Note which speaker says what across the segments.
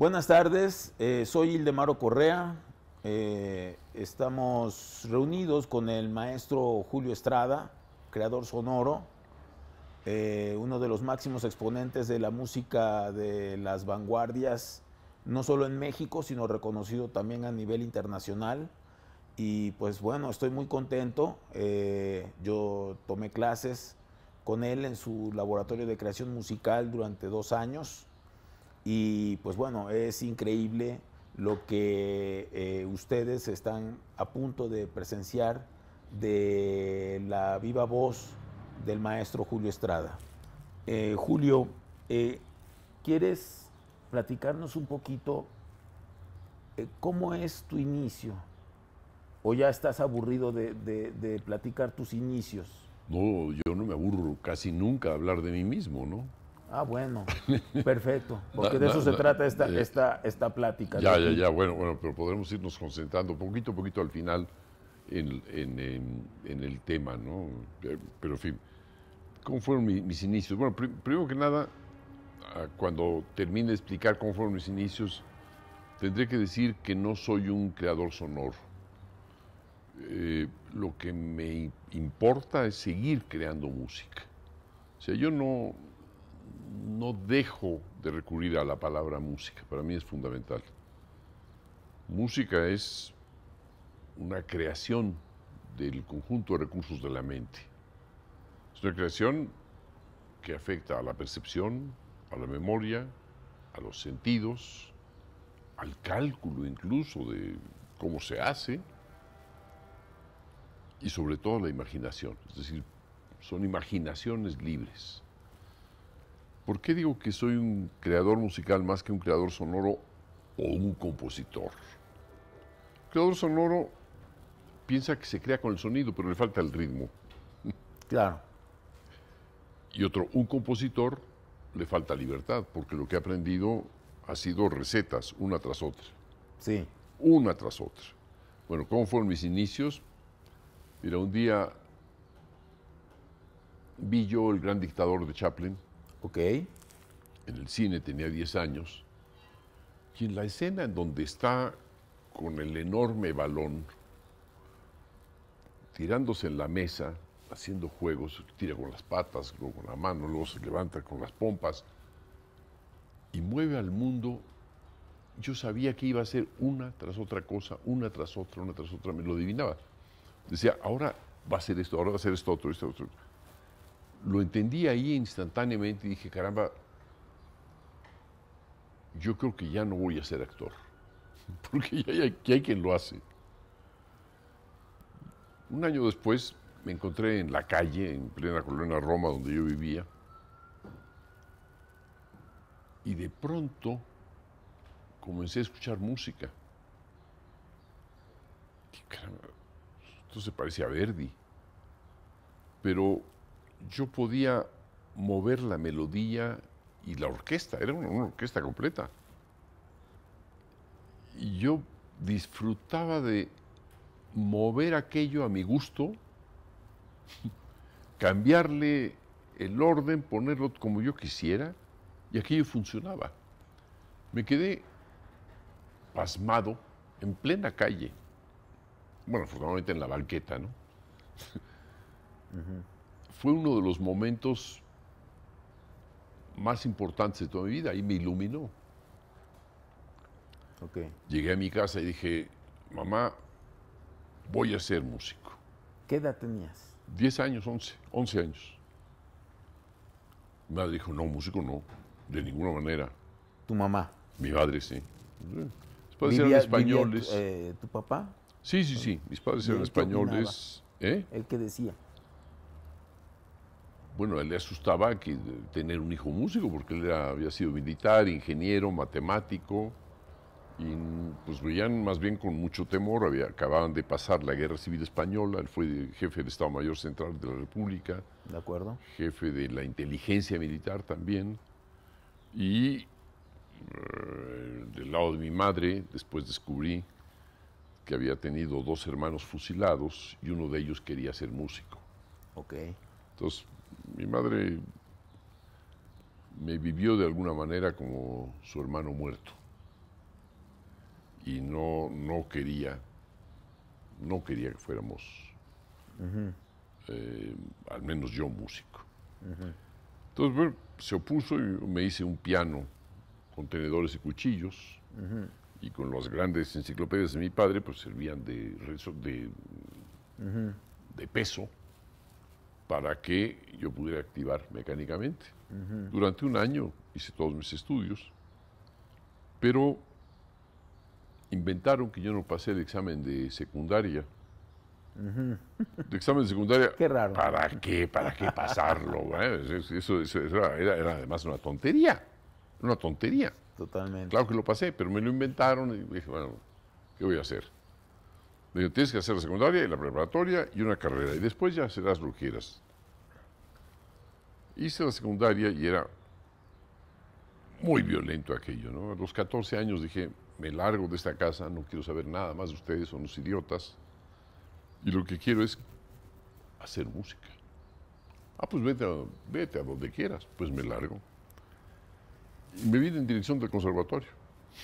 Speaker 1: Buenas tardes, eh, soy Ildemaro Correa. Eh, estamos reunidos con el maestro Julio Estrada, creador sonoro, eh, uno de los máximos exponentes de la música de las vanguardias, no solo en México, sino reconocido también a nivel internacional. Y pues bueno, estoy muy contento. yo tomé clases con él en su laboratorio de creación musical durante dos años. Y pues bueno, es increíble lo que eh, ustedes están a punto de presenciar de la viva voz del maestro Julio Estrada. Eh, Julio, eh, ¿quieres platicarnos un poquito cómo es tu inicio? ¿O ya estás aburrido de, de platicar tus inicios?
Speaker 2: No, yo no me aburro casi nunca de hablar de mí mismo, ¿no?
Speaker 1: Ah, bueno, perfecto, porque de eso se trata esta, eh, esta, esta plática.
Speaker 2: Ya, ya, ya, bueno, bueno, pero podremos irnos concentrando poquito a poquito al final en, el tema, ¿no? Pero, en fin, ¿cómo fueron mis, inicios? Bueno, primero que nada, ah, cuando termine de explicar cómo fueron mis inicios, tendré que decir que no soy un creador sonoro. Eh, lo que me importa es seguir creando música. O sea, yo no, no dejo de recurrir a la palabra música, para mí es fundamental. Música es una creación del conjunto de recursos de la mente. Es una creación que afecta a la percepción, a la memoria, a los sentidos, al cálculo incluso de cómo se hace y sobre todo a la imaginación. Es decir, son imaginaciones libres. ¿Por qué digo que soy un creador musical más que un creador sonoro o un compositor? El creador sonoro piensa que se crea con el sonido, pero le falta el ritmo.
Speaker 1: Claro.
Speaker 2: Y otro, un compositor le falta libertad, porque lo que ha aprendido ha sido recetas, una tras otra.
Speaker 1: Sí.
Speaker 2: Una tras otra. Bueno, ¿cómo fueron mis inicios? Mira, un día vi yo el gran dictador de Chaplin,
Speaker 1: Ok.
Speaker 2: En el cine tenía 10 años. Y en la escena en donde está con el enorme balón, tirándose en la mesa, haciendo juegos, tira con las patas, luego con la mano, luego se levanta con las pompas y mueve al mundo. Yo sabía que iba a ser una tras otra cosa, una tras otra, una tras otra, me lo adivinaba. Decía, ahora va a ser esto, ahora va a ser esto otro, esto otro lo entendí ahí instantáneamente y dije, caramba, yo creo que ya no voy a ser actor, porque ya hay, hay quien lo hace. Un año después me encontré en la calle, en plena colonia Roma, donde yo vivía, y de pronto comencé a escuchar música. Caramba, esto se parecía a Verdi, pero yo podía mover la melodía y la orquesta, era una, orquesta completa. Y yo disfrutaba de mover aquello a mi gusto, cambiarle el orden, ponerlo como yo quisiera, y aquello funcionaba. Me quedé pasmado en plena calle, bueno, afortunadamente en la banqueta, ¿no? Fue uno de los momentos más importantes de toda mi vida y me iluminó.
Speaker 1: Okay.
Speaker 2: Llegué a mi casa y dije, mamá, voy a ser músico.
Speaker 1: ¿Qué edad tenías?
Speaker 2: Diez años, once, once años. Mi madre dijo, no, músico no, de ninguna manera.
Speaker 1: ¿Tu mamá?
Speaker 2: Mi madre, sí. Mis padres eran españoles.
Speaker 1: Tu, eh, ¿Tu papá?
Speaker 2: Sí, sí, sí. Mis padres eran españoles. ¿Eh?
Speaker 1: ¿El qué decía?
Speaker 2: Bueno, a él le asustaba que tener un hijo músico, porque él había sido militar, ingeniero, matemático, y pues veían más bien con mucho temor, había, acababan de pasar la guerra civil española, él fue jefe del Estado Mayor Central de la República,
Speaker 1: de acuerdo.
Speaker 2: jefe de la inteligencia militar también, y eh, del lado de mi madre, después descubrí que había tenido dos hermanos fusilados y uno de ellos quería ser músico.
Speaker 1: Ok.
Speaker 2: Entonces, mi madre me vivió de alguna manera como su hermano muerto. y no, no quería, no quería que fuéramos, eh, al menos yo, músico. Entonces, bueno, se opuso y me hice un piano con tenedores y cuchillos. Y con las grandes enciclopedias de mi padre, pues servían de, de, de peso para que yo pudiera activar mecánicamente. Durante un año hice todos mis estudios, pero inventaron que yo no pasé el examen de secundaria. De examen de secundaria.
Speaker 1: Qué raro.
Speaker 2: ¿Para qué? ¿Para qué pasarlo? Eso, era, además una tontería. Una tontería.
Speaker 1: Totalmente.
Speaker 2: Claro que lo pasé, pero me lo inventaron y dije, bueno, ¿qué voy a hacer? Tienes que hacer la secundaria y la preparatoria y una carrera, y después ya serás lo quieras. Hice la secundaria y era muy violento aquello, ¿no? A los 14 años dije, me largo de esta casa, no quiero saber nada más de ustedes, son los idiotas, y lo que quiero es hacer música. Ah, pues vete a, vete a donde quieras, pues me largo. Y me vine en dirección del conservatorio,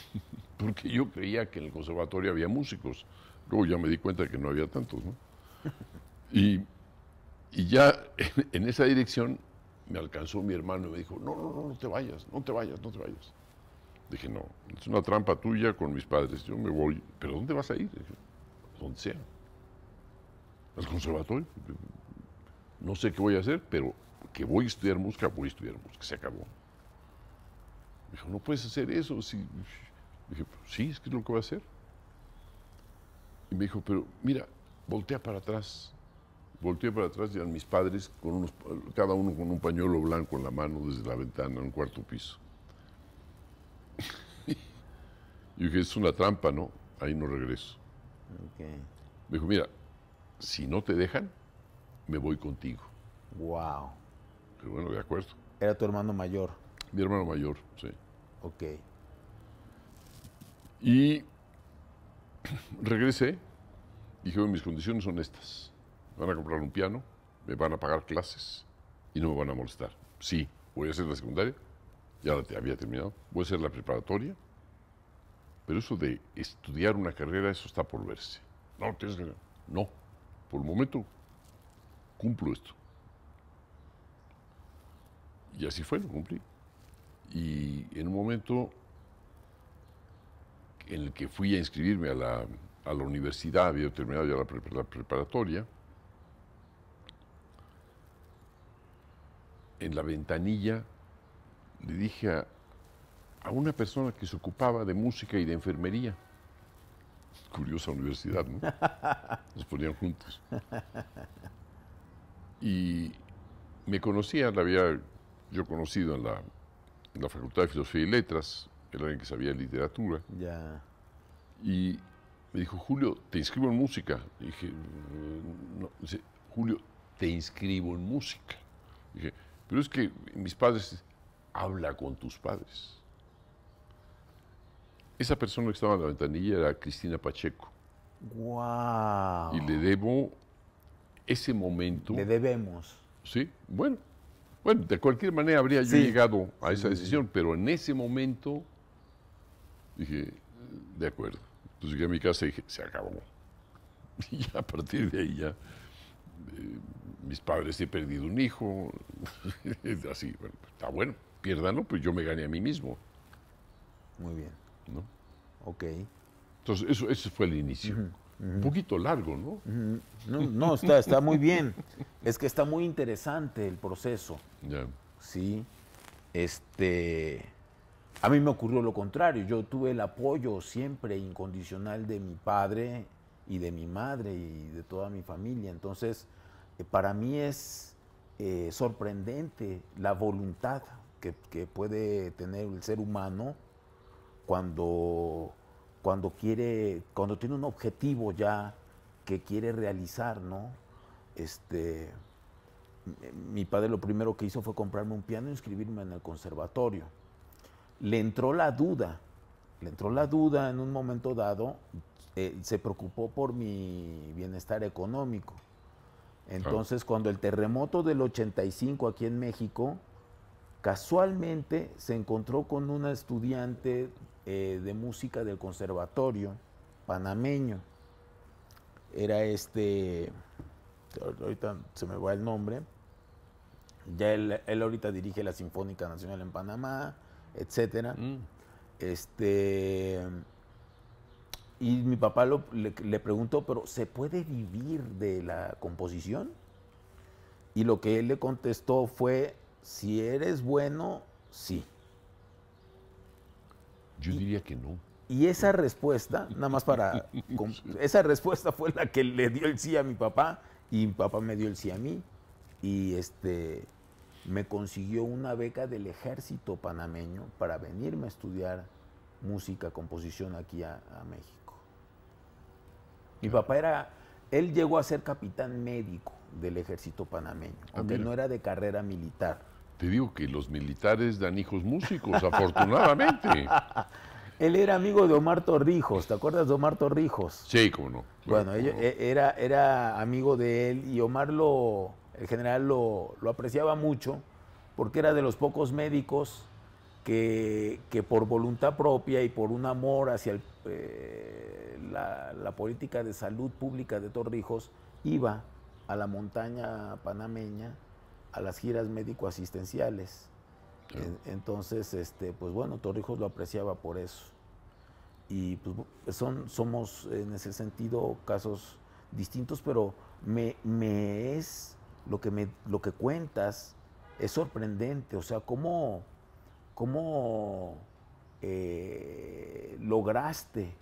Speaker 2: porque yo creía que en el conservatorio había músicos. Luego ya me di cuenta de que no había tantos, ¿no? Y, ya en, esa dirección me alcanzó mi hermano y me dijo, no, no, no, no te vayas, no te vayas, no te vayas. Dije, no, es una trampa tuya con mis padres, yo me voy, pero ¿dónde vas a ir? Dije, donde sea. Al conservatorio. No sé qué voy a hacer, pero que voy a estudiar música, voy a estudiar música, se acabó. Me dijo, no puedes hacer eso. Dije, sí, es que es lo que voy a hacer. Me dijo, pero mira, voltea para atrás. Volteé para atrás y eran mis padres, con unos, cada uno con un pañuelo blanco en la mano desde la ventana en un cuarto piso. y dije, es una trampa, ¿no? Ahí no regreso. Me dijo, mira, si no te dejan, me voy contigo.
Speaker 1: Wow.
Speaker 2: Pero bueno, de acuerdo.
Speaker 1: Era tu hermano mayor.
Speaker 2: Mi hermano mayor, sí.
Speaker 1: Ok.
Speaker 2: Y regresé, dije, mis condiciones son estas. van a comprar un piano, me van a pagar clases y no me van a molestar. Sí, voy a hacer la secundaria, ya la había terminado, voy a hacer la preparatoria, pero eso de estudiar una carrera, eso está por verse. No, tienes que... No, por el momento cumplo esto. Y así fue, lo cumplí. Y en un momento en el que fui a inscribirme a la, a la universidad, había terminado ya la, preparatoria, en la ventanilla le dije a, a, una persona que se ocupaba de música y de enfermería, curiosa universidad, ¿no? Nos ponían juntos. Y me conocía, la había yo conocido en la, en la Facultad de Filosofía y Letras, era alguien que sabía literatura.
Speaker 1: Ya.
Speaker 2: Y me dijo, Julio, te inscribo en música. dije, mm, no. Dice, Julio, te inscribo en música. dije, pero es que mis padres, habla con tus padres. Esa persona que estaba en la ventanilla era Cristina Pacheco.
Speaker 1: ¡Wow!
Speaker 2: Y le debo ese momento.
Speaker 1: Le debemos.
Speaker 2: Sí, bueno. Bueno, de cualquier manera habría yo llegado a esa decisión, pero en ese momento dije, de acuerdo. Entonces llegué a mi casa y dije, se acabó. Y a partir de ahí ya, eh, mis padres he perdido un hijo, así, bueno, está bueno, pierdan, pues yo me gané a mí mismo.
Speaker 1: Muy bien.
Speaker 2: ¿No?
Speaker 1: Ok.
Speaker 2: Entonces, eso, ese fue el inicio. Un poquito largo, ¿no?
Speaker 1: No, no está, está muy bien. Es que está muy interesante el proceso.
Speaker 2: Ya.
Speaker 1: Sí. Este. A mí me ocurrió lo contrario. Yo tuve el apoyo siempre incondicional de mi padre y de mi madre y de toda mi familia. Entonces, eh, para mí es eh, sorprendente la voluntad que, puede tener el ser humano cuando cuando quiere, cuando tiene un objetivo ya que quiere realizar, ¿no? Este, mi padre lo primero que hizo fue comprarme un piano e inscribirme en el conservatorio. Le entró la duda, le entró la duda en un momento dado, eh, se preocupó por mi bienestar económico. Entonces, cuando el terremoto del 85 aquí en México, casualmente se encontró con una estudiante eh, de música del conservatorio panameño. Era este, ahorita se me va el nombre, ya él, ahorita dirige la Sinfónica Nacional en Panamá, etcétera. Mm. Este y mi papá le, preguntó, pero ¿se puede vivir de la composición? Y lo que él le contestó fue, si eres bueno, sí.
Speaker 2: Yo diría que no.
Speaker 1: Y esa respuesta, nada más para... esa respuesta fue la que le dio el sí a mi papá y mi papá me dio el sí a mí. Y este me consiguió una beca del ejército panameño para venirme a estudiar música, composición aquí a, México. Mi papá era, él llegó a ser capitán médico del ejército panameño, ah, aunque no era de carrera militar.
Speaker 2: Te digo que los militares dan hijos músicos, afortunadamente.
Speaker 1: Él era amigo de Omar Torrijos, ¿te acuerdas de Omar Torrijos?
Speaker 2: Sí, cómo no.
Speaker 1: Bueno, e, era, era amigo de él y Omar lo, el general lo, apreciaba mucho porque era de los pocos médicos que, por voluntad propia y por un amor hacia eh, la, la, política de salud pública de Torrijos iba a la montaña panameña a las giras médico-asistenciales entonces, este, pues bueno, Torrijos lo apreciaba por eso. Y pues son, somos en ese sentido casos distintos, pero me, me es lo que, me, lo que cuentas es sorprendente. O sea, cómo, cómo eh, lograste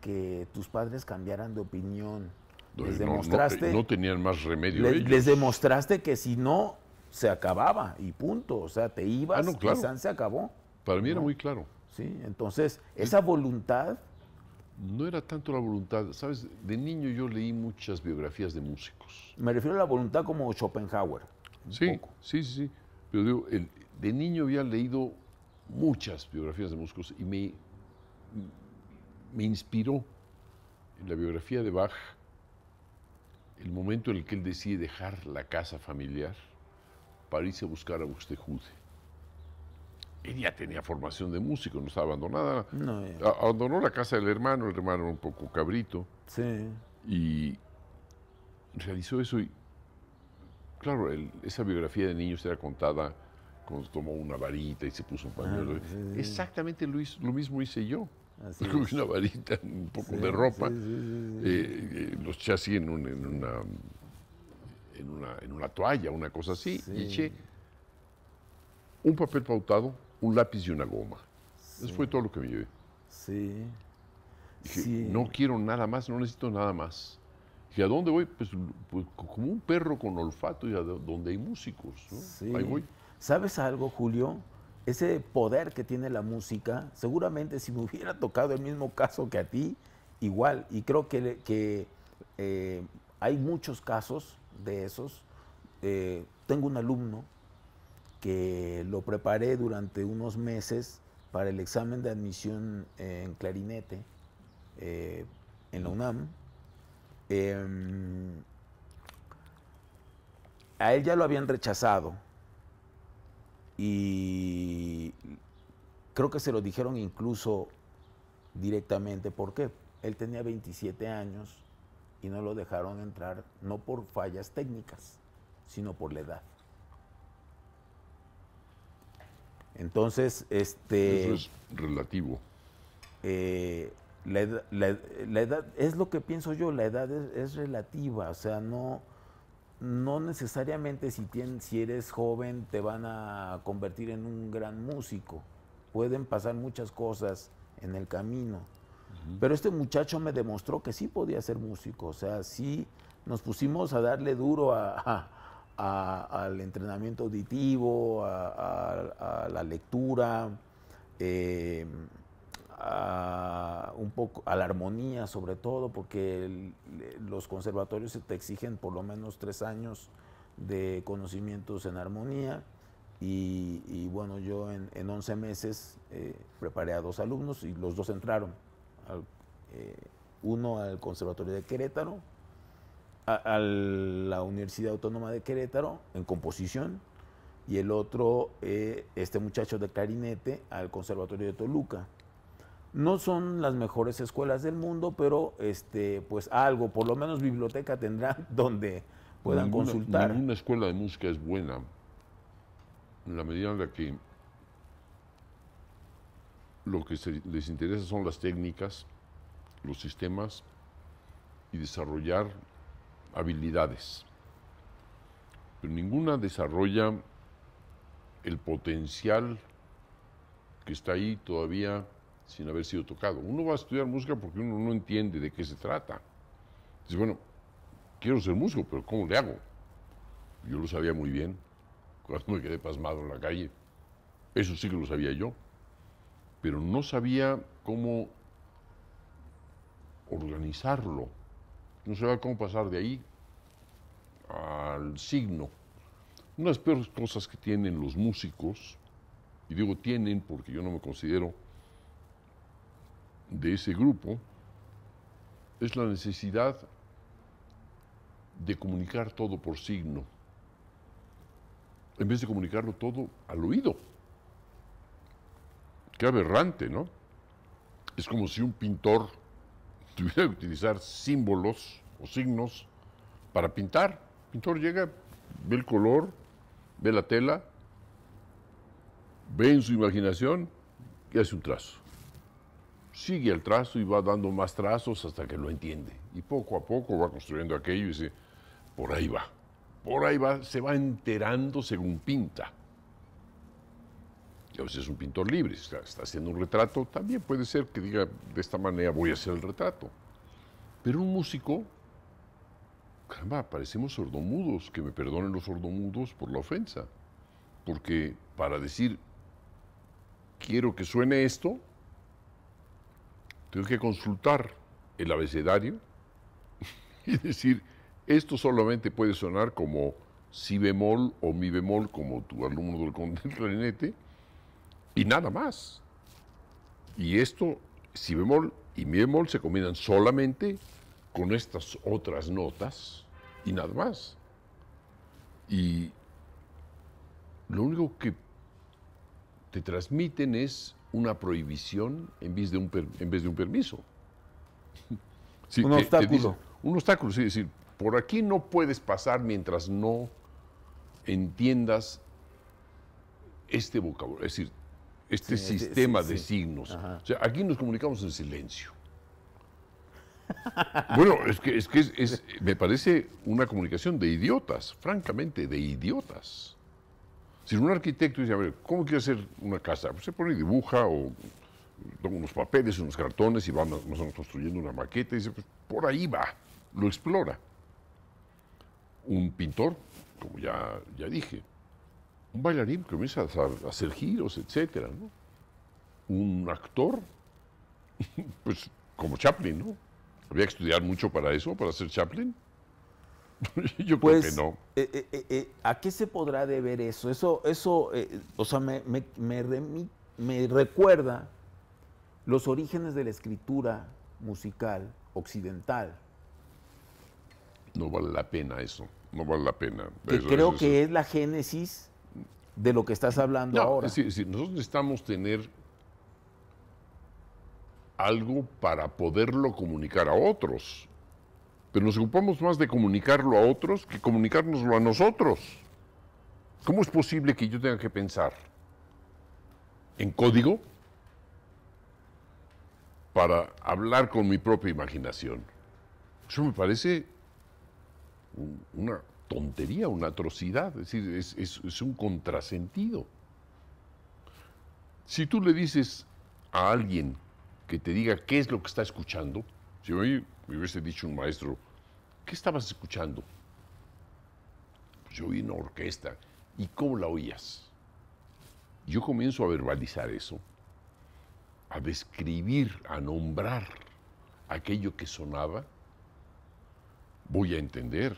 Speaker 1: que tus padres cambiaran de opinión.
Speaker 2: Les demostraste. No, tenían más remedio.
Speaker 1: les demostraste que si no se acababa y punto. O sea, te ibas, ah, se acabó.
Speaker 2: Para mí era muy claro.
Speaker 1: Sí, entonces, esa voluntad...
Speaker 2: No era tanto la voluntad, ¿sabes? De niño yo leí muchas biografías de músicos.
Speaker 1: Me refiero a la voluntad como Schopenhauer.
Speaker 2: Sí, sí, sí, Pero digo, de niño había leído muchas biografías de músicos y me, me inspiró en la biografía de Bach el momento en el que él decide dejar la casa familiar para irse a buscar a Buxtehude. Él ya tenía formación de músico, no estaba abandonada. Abandonó la casa del hermano, el hermano era un poco cabrito.
Speaker 1: Sí.
Speaker 2: Y realizó eso y, claro, esa biografía de niños era contada cuando tomó una varita y se puso un pañuelo. Ah, Exactamente lo, lo, mismo hice yo. Así una varita, un poco de ropa, eh, eh, los chasis en, en una en una, en una toalla, una cosa así, y eché un papel pautado, un lápiz y una goma. Eso fue todo lo que me llevé.
Speaker 1: Sí.
Speaker 2: Dije, no quiero nada más, no necesito nada más. ¿Y a dónde voy? Pues, pues, como un perro con olfato y a donde hay músicos. Ahí voy.
Speaker 1: ¿Sabes algo, Julio? Ese poder que tiene la música, seguramente si me hubiera tocado el mismo caso que a ti, igual. Y creo que, que eh, hay muchos casos de esos. Eh, tengo un alumno que lo preparé durante unos meses para el examen de admisión en clarinete eh, en la UNAM. Em, a él ya lo habían rechazado y creo que se lo dijeron incluso directamente. ¿Por qué? Él tenía 27 años y no lo dejaron entrar no por fallas técnicas, sino por la edad. Entonces, este...
Speaker 2: Eso es relativo.
Speaker 1: Eh, la, edad, es lo que pienso yo, la edad es, relativa, o sea, no, no necesariamente si, si eres joven te van a convertir en un gran músico. Pueden pasar muchas cosas en el camino. Pero este muchacho me demostró que sí podía ser músico, o sea, sí nos pusimos a darle duro al entrenamiento auditivo, a, la lectura, eh, a, un poco a la armonía sobre todo, porque los conservatorios te exigen por lo menos tres años de conocimientos en armonía. Y, bueno, yo en, en 11 meses eh, preparé a dos alumnos y los dos entraron. Eh, uno al Conservatorio de Querétaro, a, la Universidad Autónoma de Querétaro en composición, y el otro, eh, este muchacho de clarinete, al Conservatorio de Toluca. No son las mejores escuelas del mundo, pero este, pues algo, por lo menos biblioteca tendrán donde puedan consultar.
Speaker 2: Ninguna escuela de música es buena en la medida en la que lo que les interesa son las técnicas, los sistemas y desarrollar habilidades. Pero ninguna desarrolla el potencial que está ahí todavía sin haber sido tocado. Uno va a estudiar música porque uno no entiende de qué se trata. Dice, bueno, quiero ser músico, pero ¿cómo le hago? Yo lo sabía muy bien cuando me quedé pasmado en la calle. Eso sí que lo sabía yo. Pero no sabía cómo organizarlo. No sabía cómo pasar de ahí al signo. Una de las peores cosas que tienen los músicos, y digo tienen porque yo no me considero de ese grupo, es la necesidad de comunicar todo por signo, en vez de comunicarlo todo al oído. Qué aberrante, ¿no? Es como si un pintor tuviera que utilizar símbolos o signos para pintar. El pintor llega, ve el color, ve la tela, ve en su imaginación y hace un trazo. Sigue el trazo y va dando más trazos hasta que lo entiende. Y poco a poco va construyendo aquello y dice, por ahí va, por ahí va, se va enterando según pinta. A veces es un pintor libre, está, está haciendo un retrato, también puede ser que diga, de esta manera voy a hacer el retrato. Pero un músico caramba, parecemos sordomudos, que me perdonen los sordomudos por la ofensa. Porque para decir, quiero que suene esto, tengo que consultar el abecedario y decir, esto solamente puede sonar como si bemol o mi bemol, como tu alumno del clarinete, y nada más. Y esto, si bemol y mi bemol, se combinan solamente con estas otras notas y nada más. Y lo único que te transmiten es una prohibición en vez de un, en vez de un permiso.
Speaker 1: un obstáculo.
Speaker 2: un obstáculo, sí, es decir, por aquí no puedes pasar mientras no entiendas este vocabulario, es decir, este sistema de signos. O sea, aquí nos comunicamos en silencio. Bueno, es que, es que me parece una comunicación de idiotas, francamente, de idiotas. Si un arquitecto dice, a ver, ¿cómo quiere hacer una casa? Pues se pone y dibuja o toma unos papeles, unos cartones y vamos, construyendo una maqueta y dice, pues por ahí va, lo explora. Un pintor, como ya, ya dije, un bailarín comienza a, hacer giros, etcétera, Un actor, pues como Chaplin, ¿no? ¿Había que estudiar mucho para eso, para ser Chaplin? Yo creo
Speaker 1: pues,
Speaker 2: que no.
Speaker 1: Eh, eh, eh, ¿A qué se podrá deber eso? Eso, eso o sea, me, me, recuerda los orígenes de la escritura musical occidental.
Speaker 2: No vale la pena eso, no vale la pena.
Speaker 1: Que creo que es la génesis de lo que estás hablando ahora.
Speaker 2: Sí, sí, nosotros necesitamos tener algo para poderlo comunicar a otros. Pero nos ocupamos más de comunicarlo a otros que comunicárnoslo a nosotros. ¿Cómo es posible que yo tenga que pensar en código para hablar con mi propia imaginación? Eso me parece una tontería, una atrocidad, es decir, es, un contrasentido. Si tú le dices a alguien que te diga qué es lo que está escuchando. Si hoy me hubiese dicho un maestro, ¿qué estabas escuchando? Pues yo oí una orquesta. ¿Y cómo la oías? Yo comienzo a verbalizar eso, a describir, a nombrar aquello que sonaba, voy a entender.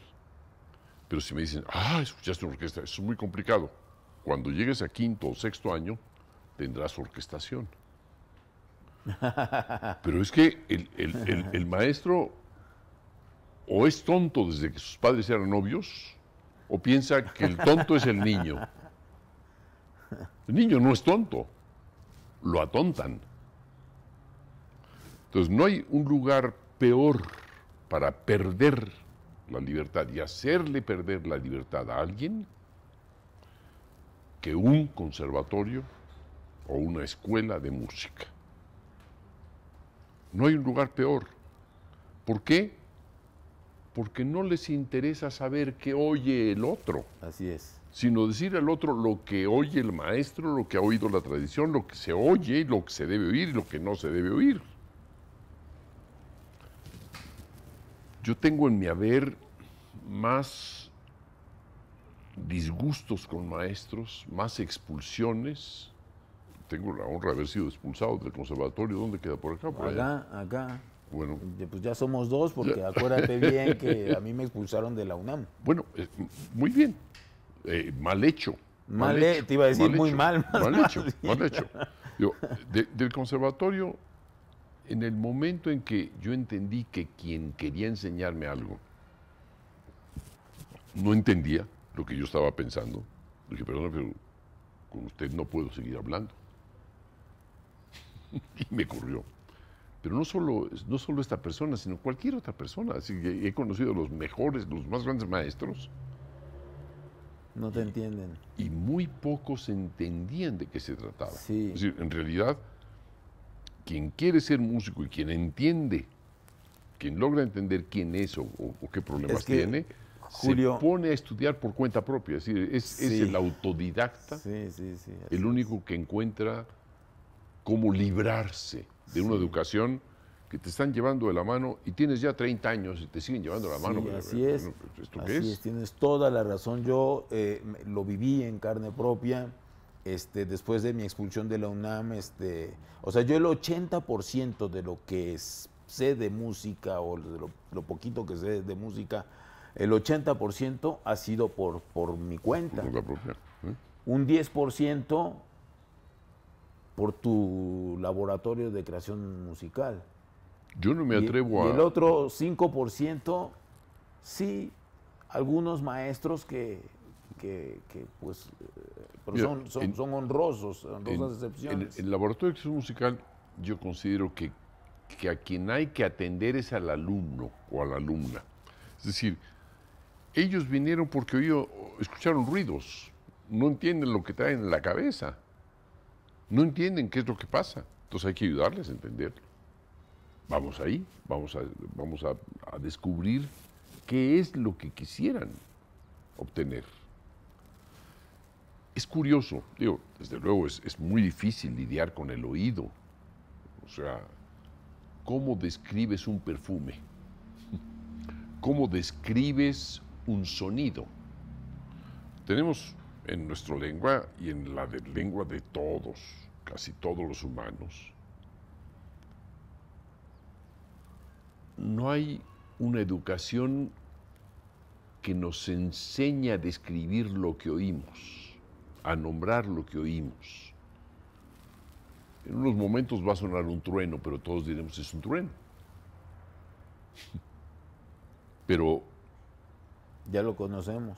Speaker 2: Pero si me dicen, ah, escuchaste una orquesta, eso es muy complicado. Cuando llegues a quinto o sexto año, tendrás orquestación. Pero es que el, maestro o es tonto desde que sus padres eran novios, o piensa que el tonto es el niño. El niño no es tonto, lo atontan. Entonces, no hay un lugar peor para perder la libertad y hacerle perder la libertad a alguien que un conservatorio o una escuela de música. No hay un lugar peor. ¿Por qué? Porque no les interesa saber qué oye el otro.
Speaker 1: Así es.
Speaker 2: Sino decir al otro lo que oye el maestro, lo que ha oído la tradición, lo que se oye, lo que se debe oír y lo que no se debe oír. Yo tengo en mi haber más disgustos con maestros, más expulsiones. Tengo la honra de haber sido expulsado del conservatorio. ¿Dónde queda por acá? Por
Speaker 1: acá, acá.
Speaker 2: Bueno.
Speaker 1: Pues ya somos dos, porque acuérdate bien que a mí me expulsaron de la UNAM.
Speaker 2: Bueno, eh, muy bien. Eh, mal hecho.
Speaker 1: Mal, hecho, te iba a decir muy mal.
Speaker 2: Mal, hecho, mal hecho. del conservatorio en el momento en que yo entendí que quien quería enseñarme algo no entendía lo que yo estaba pensando, dije, perdón, pero con usted no puedo seguir hablando. y me corrió. Pero no solo, no solo esta persona, sino cualquier otra persona. Así que he conocido a los mejores, los más grandes maestros.
Speaker 1: No te entienden.
Speaker 2: Y muy pocos entendían de qué se trataba.
Speaker 1: Sí.
Speaker 2: Es decir, en realidad, quien quiere ser músico y quien entiende, quien logra entender quién es o, qué problemas tiene, Julio, se pone a estudiar por cuenta propia. Es decir, es, el autodidacta el único que encuentra cómo librarse de una educación que te están llevando de la mano y tienes ya 30 años y te siguen llevando de la mano.
Speaker 1: así es. así es? tienes toda la razón. Yo eh, lo viví en carne propia este, después de mi expulsión de la UNAM, este, o sea, yo el 80% de lo que sé de música o de lo, poquito que sé de música, el 80% ha sido por, por mi cuenta.
Speaker 2: Por la propia, ¿eh?
Speaker 1: Un 10% por tu laboratorio de creación musical.
Speaker 2: Yo no me atrevo
Speaker 1: a... Y el otro 5%, sí, algunos maestros que, que, pues son, son, honrosos, honrosas excepciones.
Speaker 2: En, el laboratorio de creación musical yo considero que, que a quien hay que atender es al alumno o a la alumna. Es decir, ellos vinieron porque oído, escucharon ruidos, no entienden lo que traen en la cabeza, no entienden qué es lo que pasa, entonces hay que ayudarles a entenderlo. Vamos ahí, vamos a, vamos a, a descubrir qué es lo que quisieran obtener. Es curioso, digo, desde luego es, muy difícil lidiar con el oído. O sea, ¿cómo describes un perfume? ¿Cómo describes un sonido? Tenemos en nuestra lengua y en la lengua de todos, casi todos los humanos, no hay una educación que nos enseñe a describir lo que oímos a nombrar lo que oímos. En unos momentos va a sonar un trueno, pero todos diremos es un trueno. Pero...
Speaker 1: Ya lo conocemos.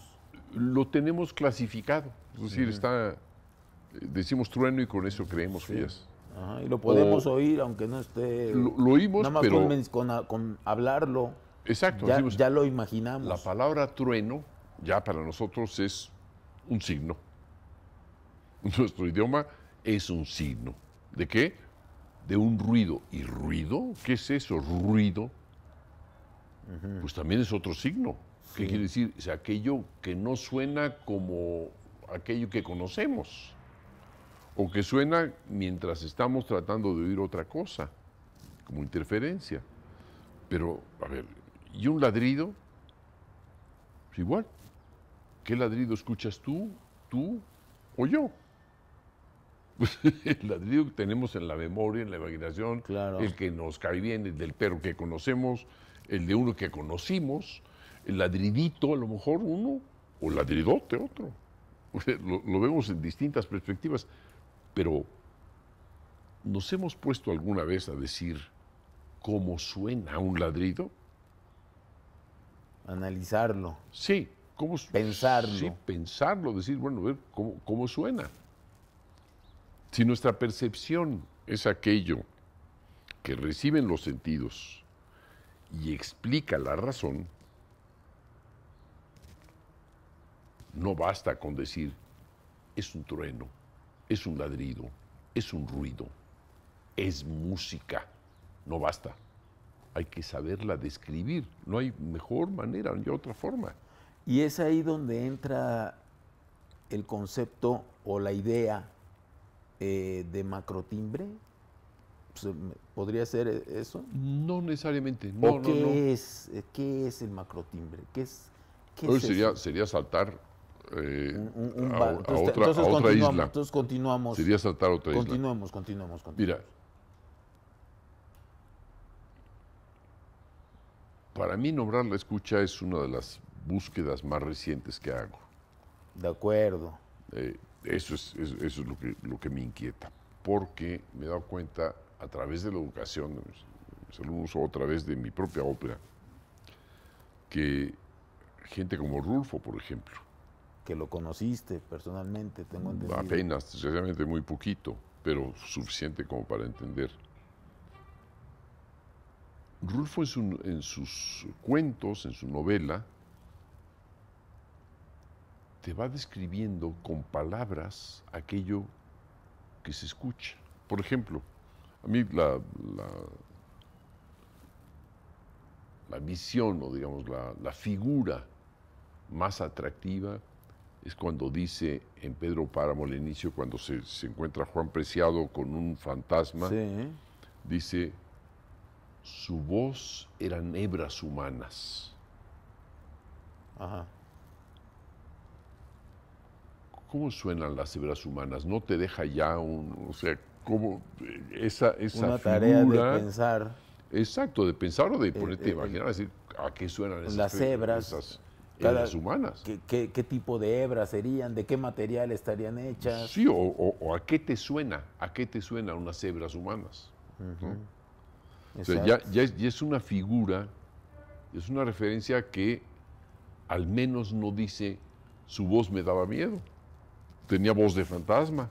Speaker 2: Lo tenemos clasificado. Es decir, está... Decimos trueno y con eso creemos que es.
Speaker 1: y lo podemos oír aunque no esté...
Speaker 2: Lo, oímos,
Speaker 1: nada más
Speaker 2: pero...
Speaker 1: Con, con, hablarlo.
Speaker 2: Exacto.
Speaker 1: Ya, ya lo imaginamos.
Speaker 2: La palabra trueno ya para nosotros es un signo. Nuestro idioma es un signo. ¿De qué? De un ruido. ¿Y ruido? ¿Qué es eso? Ruido. Pues también es otro signo. ¿Qué quiere decir? Es aquello que no suena como aquello que conocemos. O que suena mientras estamos tratando de oír otra cosa, como interferencia. Pero, a ver, ¿y un ladrido? Es igual. ¿Qué ladrido escuchas tú, tú o yo? el ladrido que tenemos en la memoria, en la imaginación, el que nos cae bien, el del perro que conocemos, el de uno que conocimos, el ladridito a lo mejor uno, o ladridote otro. Lo, lo vemos en distintas perspectivas, pero ¿nos hemos puesto alguna vez a decir cómo suena un ladrido?
Speaker 1: Analizarlo.
Speaker 2: Sí, ¿cómo,
Speaker 1: pensarlo.
Speaker 2: Sí, pensarlo, decir, bueno, a ver cómo, cómo suena. Si nuestra percepción es aquello que reciben los sentidos y explica la razón, no basta con decir es un trueno, es un ladrido, es un ruido, es música. No basta. Hay que saberla describir. No hay mejor manera, hay otra forma.
Speaker 1: Y es ahí donde entra el concepto o la idea eh, de macrotimbre. Pues, ¿Podría ser eso?
Speaker 2: No necesariamente. No,
Speaker 1: qué, Es, eh, qué es el macrotimbre? ¿Qué es,
Speaker 2: qué sería, sería saltar eh, a, otra, isla.
Speaker 1: Entonces continuamos.
Speaker 2: Sería saltar a otra
Speaker 1: isla. Continuamos, continuamos,
Speaker 2: Mira, para mí nombrar la escucha es una de las búsquedas más recientes que hago.
Speaker 1: De acuerdo.
Speaker 2: Eh, eso es, eso, es lo, que, lo que me inquieta, porque me he dado cuenta a través de la educación de mis alumnos o a través de mi propia ópera, que gente como Rulfo, por ejemplo,
Speaker 1: que lo conociste personalmente, tengo entendido.
Speaker 2: Apenas, desgraciadamente muy poquito, pero suficiente como para entender. Rulfo en, sus cuentos, en su novela, te va describiendo con palabras aquello que se escucha. Por ejemplo, a mí la, la, la visión o digamos la, la figura más atractiva es cuando dice en Pedro Páramo al inicio, cuando se, encuentra Juan Preciado con un fantasma, dice, su voz eran hebras humanas. Ajá. ¿Cómo suenan las hebras humanas? ¿No te deja ya un, o sea, cómo esa, esa
Speaker 1: Una tarea de pensar.
Speaker 2: Exacto, de pensar o de ponerte a imaginar, decir, ¿a qué suenan esas
Speaker 1: Las hebras
Speaker 2: hebras humanas.
Speaker 1: ¿qué, tipo de hebras serían? ¿De qué material estarían hechas?
Speaker 2: Sí, o, a qué te suena, a qué te suenan unas hebras humanas. o sea, ya, es, una figura, es una referencia que al menos no dice su voz me daba miedo. Tenía voz de fantasma.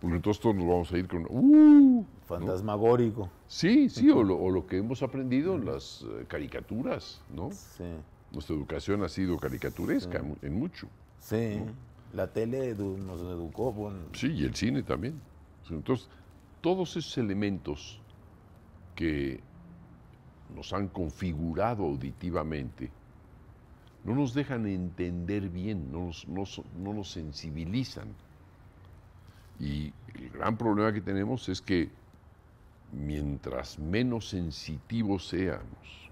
Speaker 2: Porque entonces todos nos vamos a ir con... ¡Uh!
Speaker 1: Fantasmagórico.
Speaker 2: Sí, sí, o lo, que hemos aprendido en las eh, caricaturas, ¿no? Sí. Nuestra educación ha sido caricaturesca en mucho.
Speaker 1: Sí, la tele nos educó. Bueno.
Speaker 2: Sí, y el cine también. Entonces, todos esos elementos que nos han configurado auditivamente no nos dejan entender bien, no nos, no nos sensibilizan. Y el gran problema que tenemos es que mientras menos sensitivos seamos,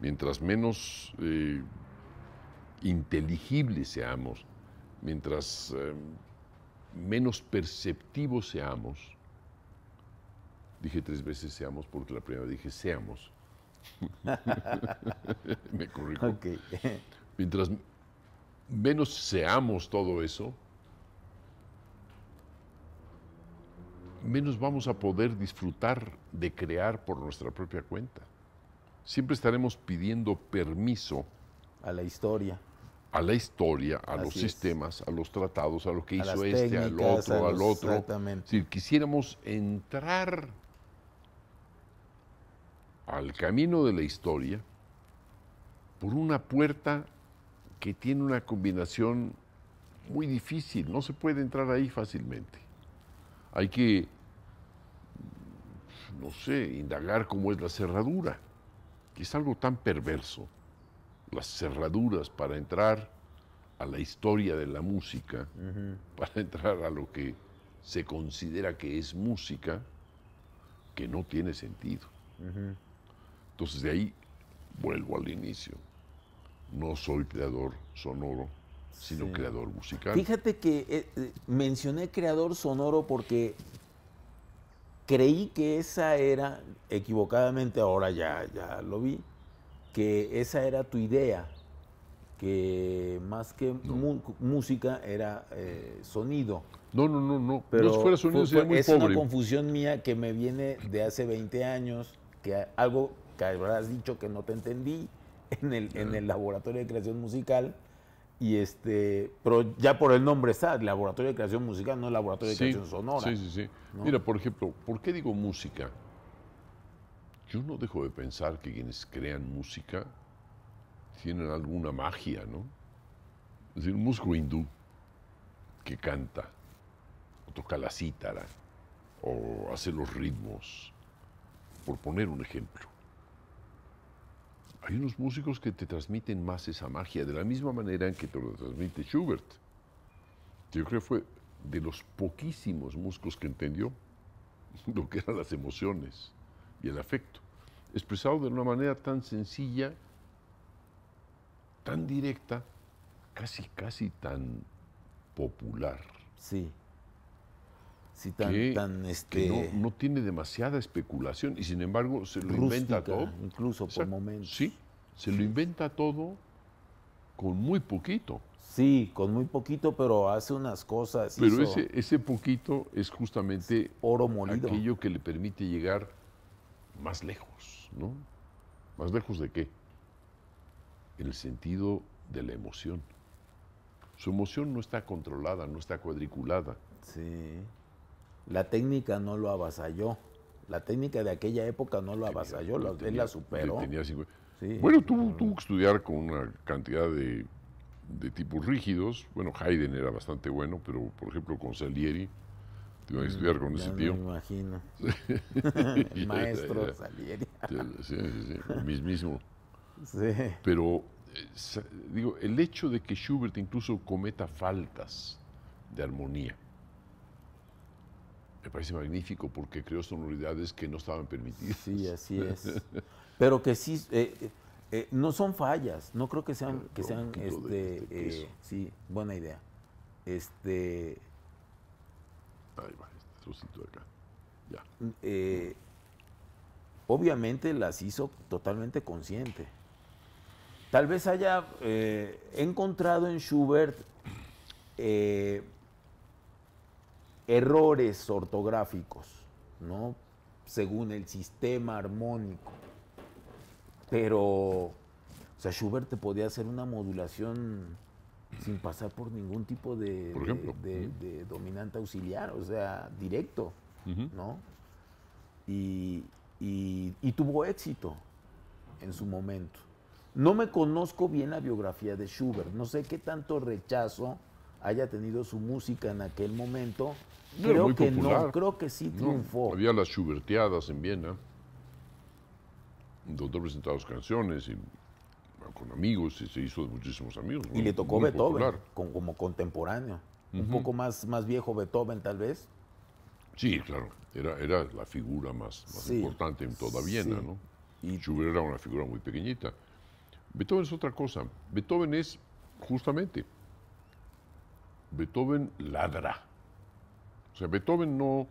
Speaker 2: mientras menos eh, inteligibles seamos, mientras eh, menos perceptivos seamos, dije tres veces seamos porque la primera dije seamos. Me corrijo. Mientras menos seamos todo eso, menos vamos a poder disfrutar de crear por nuestra propia cuenta siempre estaremos pidiendo permiso.
Speaker 1: A la historia.
Speaker 2: A la historia, a los sistemas, a los tratados, a lo que hizo este, al otro, al otro. Exactamente. Si quisiéramos entrar al camino de la historia por una puerta que tiene una combinación muy difícil, no se puede entrar ahí fácilmente. Hay que, no sé, indagar cómo es la cerradura que es algo tan perverso, las cerraduras para entrar a la historia de la música, para entrar a lo que se considera que es música, que no tiene sentido. Entonces de ahí vuelvo al inicio. No soy creador sonoro, sino creador musical.
Speaker 1: Fíjate que eh, eh, mencioné creador sonoro porque creí que esa era, equivocadamente ahora ya, ya lo vi, que esa era tu idea, que más que música era eh, sonido.
Speaker 2: No, no, no, no. Pero no, fuera sonido sería muy
Speaker 1: es una confusión mía que me viene de hace 20 años, que algo que habrás dicho que no te entendí en el, en el laboratorio de creación musical y este, pero ya por el nombre está, Laboratorio de Creación Musical, no Laboratorio de Creación Sonora.
Speaker 2: Sí, sí, sí. Mira, por ejemplo, ¿por qué digo música? yo no dejo de pensar que quienes crean música tienen alguna magia, ¿no? Es decir, un músico hindú que canta, o toca la cítara, o hace los ritmos, por poner un ejemplo. Hay unos músicos que te transmiten más esa magia, de la misma manera en que te lo transmite Schubert. Yo creo que fue de los poquísimos músicos que entendió lo que eran las emociones y el afecto, expresado de una manera tan sencilla, tan directa, casi, casi tan popular.
Speaker 1: Sí. Sí, tan,
Speaker 2: que,
Speaker 1: tan
Speaker 2: que
Speaker 1: este,
Speaker 2: no, no tiene demasiada especulación y sin embargo se lo inventa todo.
Speaker 1: incluso por momentos.
Speaker 2: Sí, se lo inventa todo con muy poquito.
Speaker 1: Sí, con muy poquito, pero hace unas cosas.
Speaker 2: Pero
Speaker 1: hizo
Speaker 2: ese, ese poquito es justamente
Speaker 1: oro molido.
Speaker 2: aquello que le permite llegar más lejos, ¿no? ¿Más lejos de qué? En el sentido de la emoción. Su emoción no está controlada, no está cuadriculada.
Speaker 1: Sí. La técnica no lo avasalló. La técnica de aquella época no lo avasalló, la- él la superó.
Speaker 2: tenía cincu-
Speaker 1: Sí.
Speaker 2: Bueno, tuvo, tuvo que estudiar con una cantidad de, de tipos rígidos. Bueno, Haydn era bastante bueno, pero por ejemplo con Salieri, tuvo que estudiar con
Speaker 1: Mm, Ya
Speaker 2: ese
Speaker 1: me
Speaker 2: tío.
Speaker 1: imagino.
Speaker 2: Ya,
Speaker 1: El maestro. Salieri.
Speaker 2: Sí, sí, sí, el mismísimo.
Speaker 1: Sí.
Speaker 2: Pero, eh, digo, el hecho de que Schubert incluso cometa faltas de armonía, me parece magnífico porque creó sonoridades que no estaban permitidas.
Speaker 1: Sí, así es. Pero que sí, eh, eh, eh, no son fallas, no creo que sean, que sean, este, eh, sí, buena idea. Este,
Speaker 2: Ahí va, este acá. Ya.
Speaker 1: eh, obviamente las hizo totalmente consciente. Tal vez haya eh, encontrado en Schubert eh, errores ortográficos, ¿no? Según el sistema armónico. Pero, o sea, Schubert te podía hacer una modulación sin pasar por ningún tipo de, dominante auxiliar, o sea, directo. ¿no? Y, y- y tuvo éxito en su momento. No me conozco bien la biografía de Schubert, no sé qué tanto rechazo haya tenido su música en aquel momento.
Speaker 2: No era
Speaker 1: creo que no, creo que sí
Speaker 2: No,
Speaker 1: triunfó.
Speaker 2: había las Schuberteadas en Viena, donde presentaba sus canciones y con amigos y se hizo de muchísimos amigos.
Speaker 1: y
Speaker 2: muy-
Speaker 1: le tocó Beethoven con- como contemporáneo. Un
Speaker 2: Ujú.
Speaker 1: poco más, más viejo Beethoven, tal vez.
Speaker 2: Sí, claro, era, era la figura más, más
Speaker 1: Sí,
Speaker 2: importante en toda Viena,
Speaker 1: sí.
Speaker 2: ¿no?
Speaker 1: Y
Speaker 2: Schubert era una figura muy pequeñita. Beethoven es otra cosa. Beethoven es, justamente, Beethoven ladra. O sea, Beethoven no,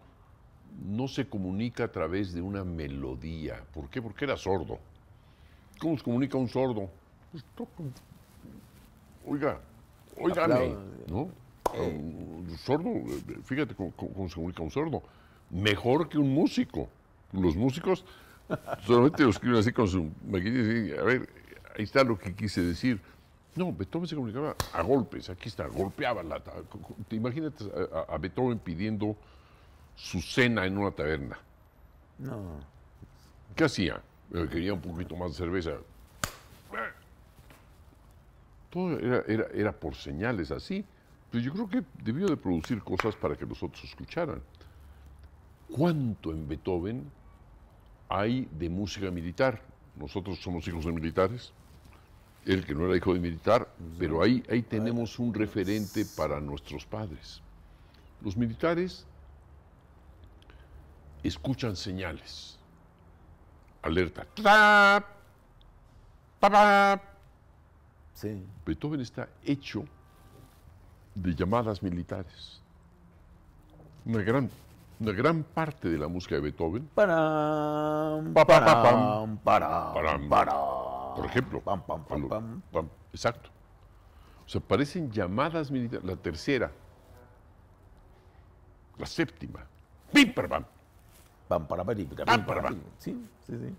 Speaker 2: no se comunica a través de una melodía. ¿Por qué? Porque era sordo. ¿Cómo se comunica un sordo? Pues. Oiga, oígame. ¿no? Un sordo, eh, fíjate cómo, cómo se comunica un sordo. Mejor que un músico. Los músicos solamente lo escriben así con su maquinita y dicen, a ver, ahí está lo que quise decir. No, Beethoven se comunicaba a golpes, aquí está, golpeaba la... Te imagínate a, a- a Beethoven pidiendo su cena en una taberna.
Speaker 1: no,
Speaker 2: ¿Qué hacía? Eh, Quería un poquito más de cerveza. Todo era, era- era por señales así. Pero yo creo que debió de producir cosas para que los otros escucharan. ¿Cuánto en Beethoven hay de música militar? Nosotros somos hijos de militares. Él que no era hijo de militar, pero ahí, ahí tenemos un referente para nuestros padres. Los militares escuchan señales. Alerta.
Speaker 1: Sí.
Speaker 2: Beethoven está hecho de llamadas militares. Una gran, una gran parte de la música de Beethoven,
Speaker 1: Param,
Speaker 2: Pa, pa, pa,
Speaker 1: param, param,
Speaker 2: Param.
Speaker 1: param.
Speaker 2: Por ejemplo,
Speaker 1: Pam, pam, pam, pam.
Speaker 2: pam, exacto. O sea, parecen llamadas militares. La tercera, la séptima, pim, para, pam.
Speaker 1: Pam, para,
Speaker 2: Pam,
Speaker 1: para, pim. Sí, sí, sí.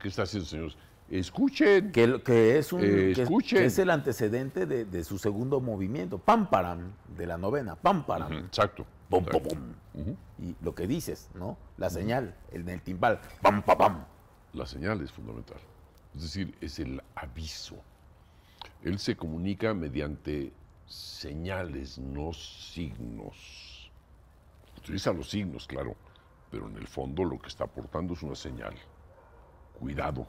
Speaker 2: ¿Qué está haciendo, señores? Escuchen.
Speaker 1: Que, es un
Speaker 2: Eh,
Speaker 1: que
Speaker 2: escuchen.
Speaker 1: que es el antecedente de, de su segundo movimiento, pam param, de la novena, pam param.
Speaker 2: Exacto.
Speaker 1: pum, pum, pum. Y lo que dices, ¿no? La señal, en el timbal, pam, pam, pam.
Speaker 2: La señal es fundamental. Es decir, es el aviso. Él se comunica mediante señales, no signos. Utiliza los signos, claro, pero en el fondo lo que está aportando es una señal. Cuidado,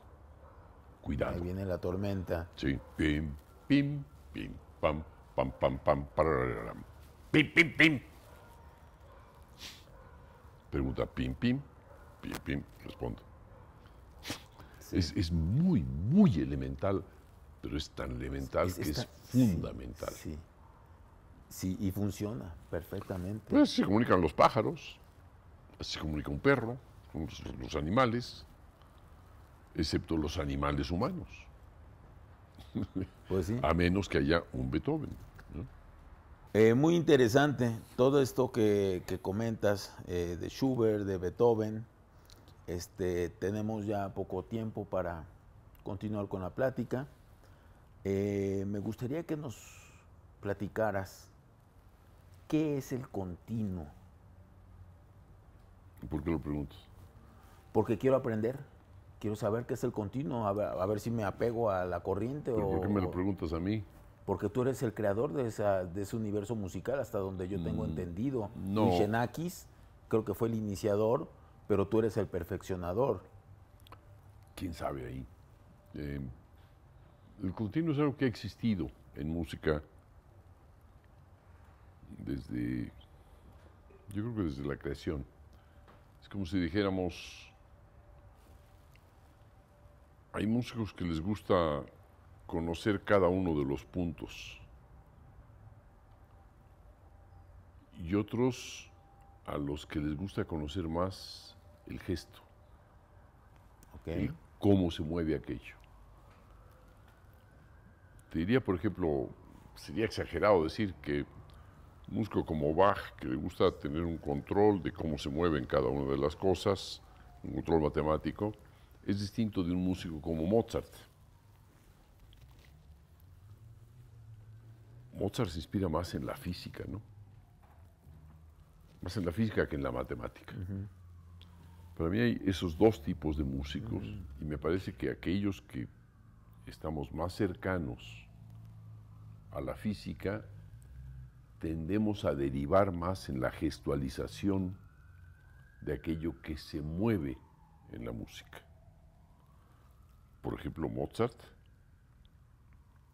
Speaker 2: cuidado.
Speaker 1: Ahí viene la tormenta.
Speaker 2: Sí, pim, pim, pim, pam, pam, pam, pam, parararam. pim, pim, pim. Pregunta pim, pim, pim, pim, responde. Es, es muy, muy elemental, pero es tan elemental
Speaker 1: Es-
Speaker 2: que es fundamental.
Speaker 1: Sí. Sí, y funciona perfectamente.
Speaker 2: Pues se comunican los pájaros, se comunica un perro, los, los animales, excepto los animales humanos,
Speaker 1: Pues sí.
Speaker 2: a menos que haya un Beethoven. ¿no?
Speaker 1: Eh, muy interesante todo esto que, que comentas eh, de Schubert, de Beethoven. Este, tenemos ya poco tiempo para continuar con la plática. Eh, me gustaría que nos platicaras qué es el continuo,
Speaker 2: ¿Por qué lo preguntas?
Speaker 1: porque quiero aprender, quiero saber qué es el continuo, a ver, a ver si me apego a la corriente
Speaker 2: ¿Pero
Speaker 1: o
Speaker 2: por qué me lo preguntas a mí?
Speaker 1: porque tú eres el creador de, esa- de ese universo musical, hasta donde yo tengo entendido.
Speaker 2: Mm, no.
Speaker 1: Y Xenakis creo que fue el iniciador, pero tú eres el perfeccionador.
Speaker 2: ¿Quién sabe ahí? Eh, el continuo es algo que ha existido en música desde, yo creo que desde la creación. Es como si dijéramos, hay músicos que les gusta conocer cada uno de los puntos y otros a los que les gusta conocer más el gesto
Speaker 1: ¿ok?
Speaker 2: el cómo se mueve aquello. Te diría, por ejemplo, sería exagerado decir que un músico como Bach, que le gusta tener un control de cómo se mueven cada una de las cosas, un control matemático, es distinto de un músico como Mozart. Mozart se inspira más en la física, ¿no? Más en la física que en la matemática. Para mí hay esos dos tipos de músicos y me parece que aquellos que estamos más cercanos a la física tendemos a derivar más en la gestualización de aquello que se mueve en la música. Por ejemplo, Mozart,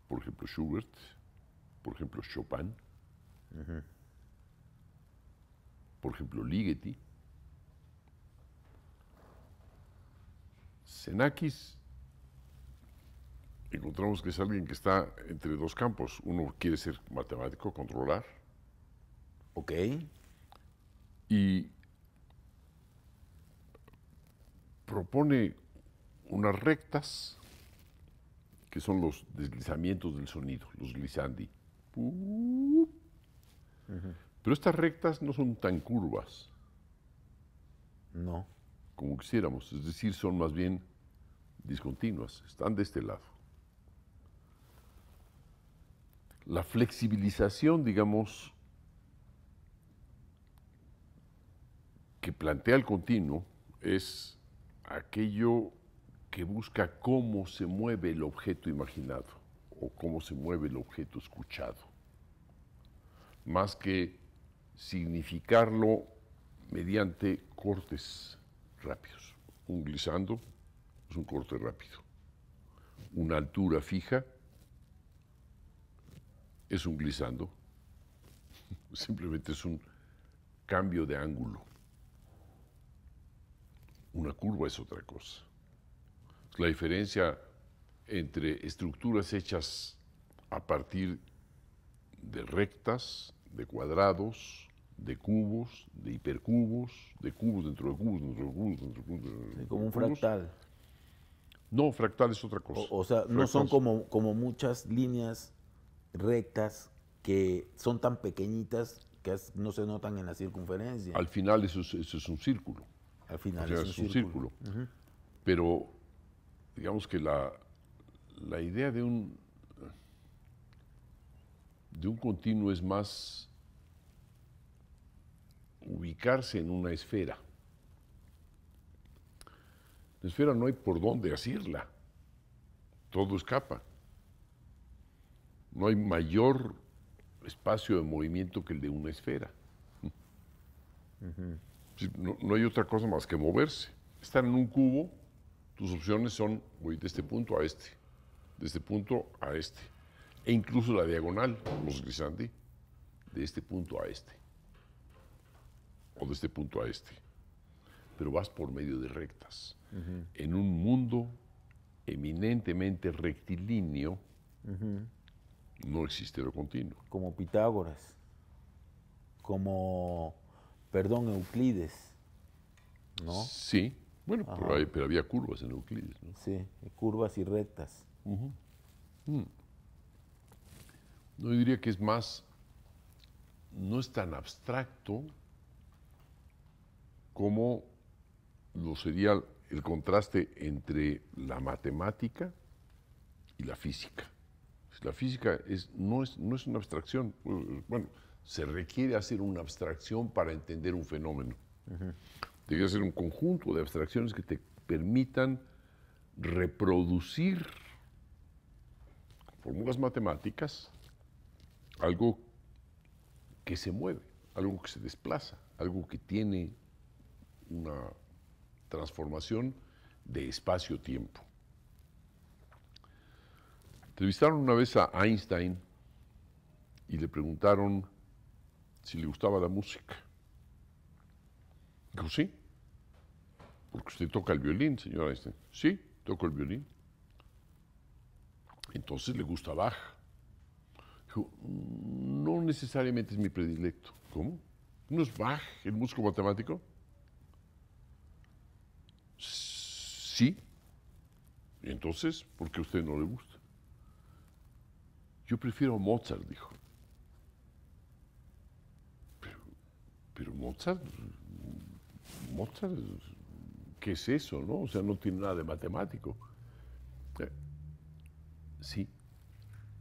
Speaker 2: por ejemplo, Schubert, por ejemplo, Chopin, por ejemplo, Ligeti. Xenakis, encontramos que es alguien que está entre dos campos. Uno quiere ser matemático, controlar,
Speaker 1: ¿Ok?
Speaker 2: y propone unas rectas que son los deslizamientos del sonido, los glissandi. Pero estas rectas no son tan curvas
Speaker 1: No.
Speaker 2: como quisiéramos, es decir, son más bien discontinuas, están de este lado. La flexibilización, digamos, que plantea el continuo es aquello que busca cómo se mueve el objeto imaginado o cómo se mueve el objeto escuchado, más que significarlo mediante cortes rápidos. Un glissando es un corte rápido. Una altura fija es un glissando. Simplemente es un cambio de ángulo. Una curva es otra cosa. La diferencia entre estructuras hechas a partir de rectas, de cuadrados, de cubos, de hipercubos, de cubos dentro de cubos, dentro de cubos, dentro de cubos. dentro de
Speaker 1: Como un
Speaker 2: cubos.
Speaker 1: fractal.
Speaker 2: No, fractal es otra cosa.
Speaker 1: O, o sea, no son como, como muchas líneas rectas que son tan pequeñitas que no se notan en la circunferencia.
Speaker 2: Al final eso es, eso es un círculo.
Speaker 1: Al
Speaker 2: O
Speaker 1: final
Speaker 2: sea,
Speaker 1: es un círculo.
Speaker 2: Pero digamos que la, la idea de un, de un continuo es más ubicarse en una esfera. La esfera no hay por dónde asirla. Todo escapa. No hay mayor espacio de movimiento que el de una esfera. no, no, hay otra cosa más que moverse. Estar en un cubo, tus opciones son, voy de este punto a este, de este punto a este, e incluso la diagonal, los Grisandi, de este punto a este, o de este punto a este. Pero vas por medio de rectas. En un mundo eminentemente rectilíneo, no existe lo continuo.
Speaker 1: Como Pitágoras, como, perdón, Euclides, ¿no?
Speaker 2: Sí, bueno, pero, había curvas en Euclides, ¿no?
Speaker 1: Sí, curvas y rectas.
Speaker 2: Mm. No, diría que es más, no es tan abstracto como lo sería el contraste entre la matemática y la física. La física es, no, es, no es una abstracción, bueno, se requiere hacer una abstracción para entender un fenómeno. Debe ser un conjunto de abstracciones que te permitan reproducir fórmulas matemáticas algo que se mueve, algo que se desplaza, algo que tiene una transformación de espacio-tiempo. Entrevistaron una vez a Einstein y le preguntaron si le gustaba la música. Dijo, sí, porque usted toca el violín, señor Einstein. Sí, toco el violín. Entonces le gusta Bach. Dijo, no necesariamente es mi predilecto. ¿Cómo? ¿No es Bach el músico matemático? Sí. ¿Y entonces por qué a usted no le gusta? Yo prefiero a Mozart, dijo. Pero, Mozart, Mozart, ¿qué es eso, no? O sea, no tiene nada de matemático. Eh, sí,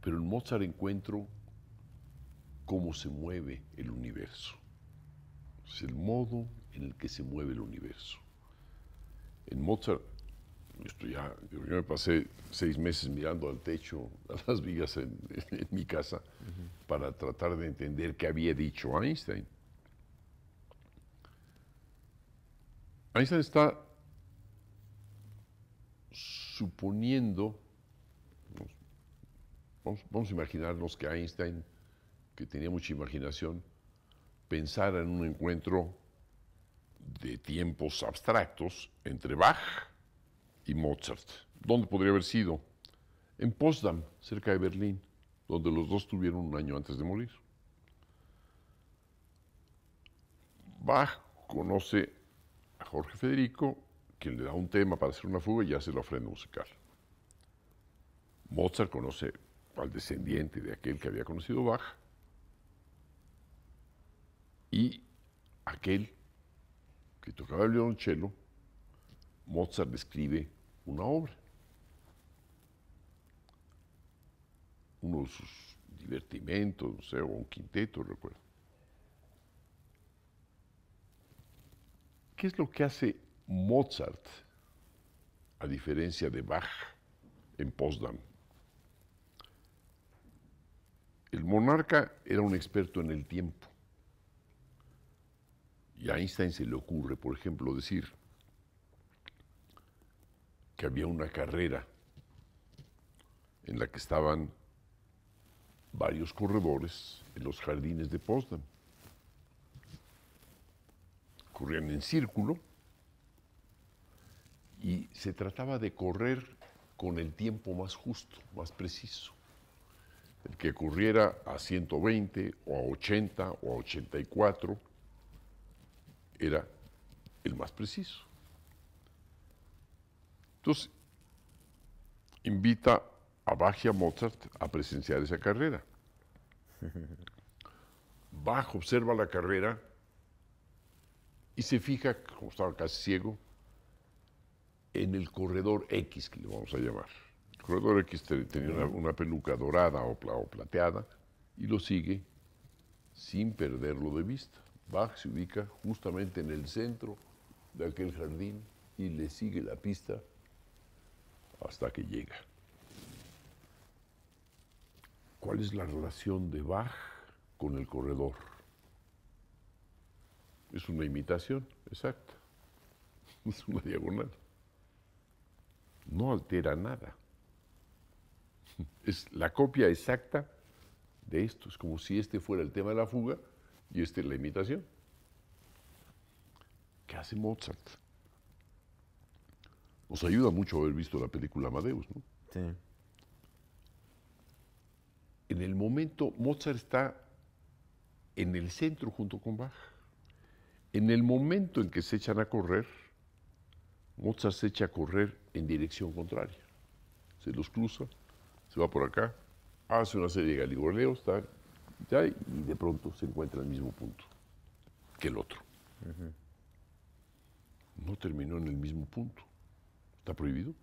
Speaker 2: pero en Mozart encuentro cómo se mueve el universo. Es el modo en el que se mueve el universo. En Mozart esto ya, yo me pasé seis meses mirando al techo, a las vigas en, mi casa, para tratar de entender qué había dicho Einstein. Einstein está suponiendo, vamos, vamos, a imaginarnos que Einstein, que tenía mucha imaginación, pensara en un encuentro de tiempos abstractos entre Bach y Mozart. ¿Dónde podría haber sido? En Potsdam, cerca de Berlín, donde los dos tuvieron un año antes de morir. Bach conoce a Jorge Federico, quien le da un tema para hacer una fuga y hace la ofrenda musical. Mozart conoce al descendiente de aquel que había conocido Bach y aquel que tocaba el violonchelo, Mozart escribe una obra. Uno de divertimentos, no sé, o un quinteto, recuerdo. ¿Qué es lo que hace Mozart a diferencia de Bach en Potsdam? El monarca era un experto en el tiempo. Y a Einstein se le ocurre, por ejemplo, decir, que había una carrera en la que estaban varios corredores en los jardines de Potsdam. Corrían en círculo y se trataba de correr con el tiempo más justo, más preciso. El que corriera a 120 o a 80 o a 84 era el más preciso. Entonces, invita a Bach y a Mozart a presenciar esa carrera. Bach observa la carrera y se fija, como estaba casi ciego, en el corredor X, que le vamos a llamar. El corredor X tenía una, peluca dorada o, plateada y lo sigue sin perderlo de vista. Bach se ubica justamente en el centro de aquel jardín y le sigue la pista hasta que llega. ¿Cuál es la relación de Bach con el corredor? Es una imitación exacta. Es una diagonal. No altera nada. Es la copia exacta de esto. Es como si este fuera el tema de la fuga y este la imitación. ¿Qué hace Mozart? Nos ayuda mucho haber visto la película Amadeus, ¿no?
Speaker 1: Sí.
Speaker 2: En el momento, Mozart está en el centro junto con Bach. En el momento en que se echan a correr, Mozart se echa a correr en dirección contraria. Se los cruza, se va por acá, hace una serie de galigoleos, y de pronto se encuentra en el mismo punto que el otro. No terminó en el mismo punto. ¿Está prohibido?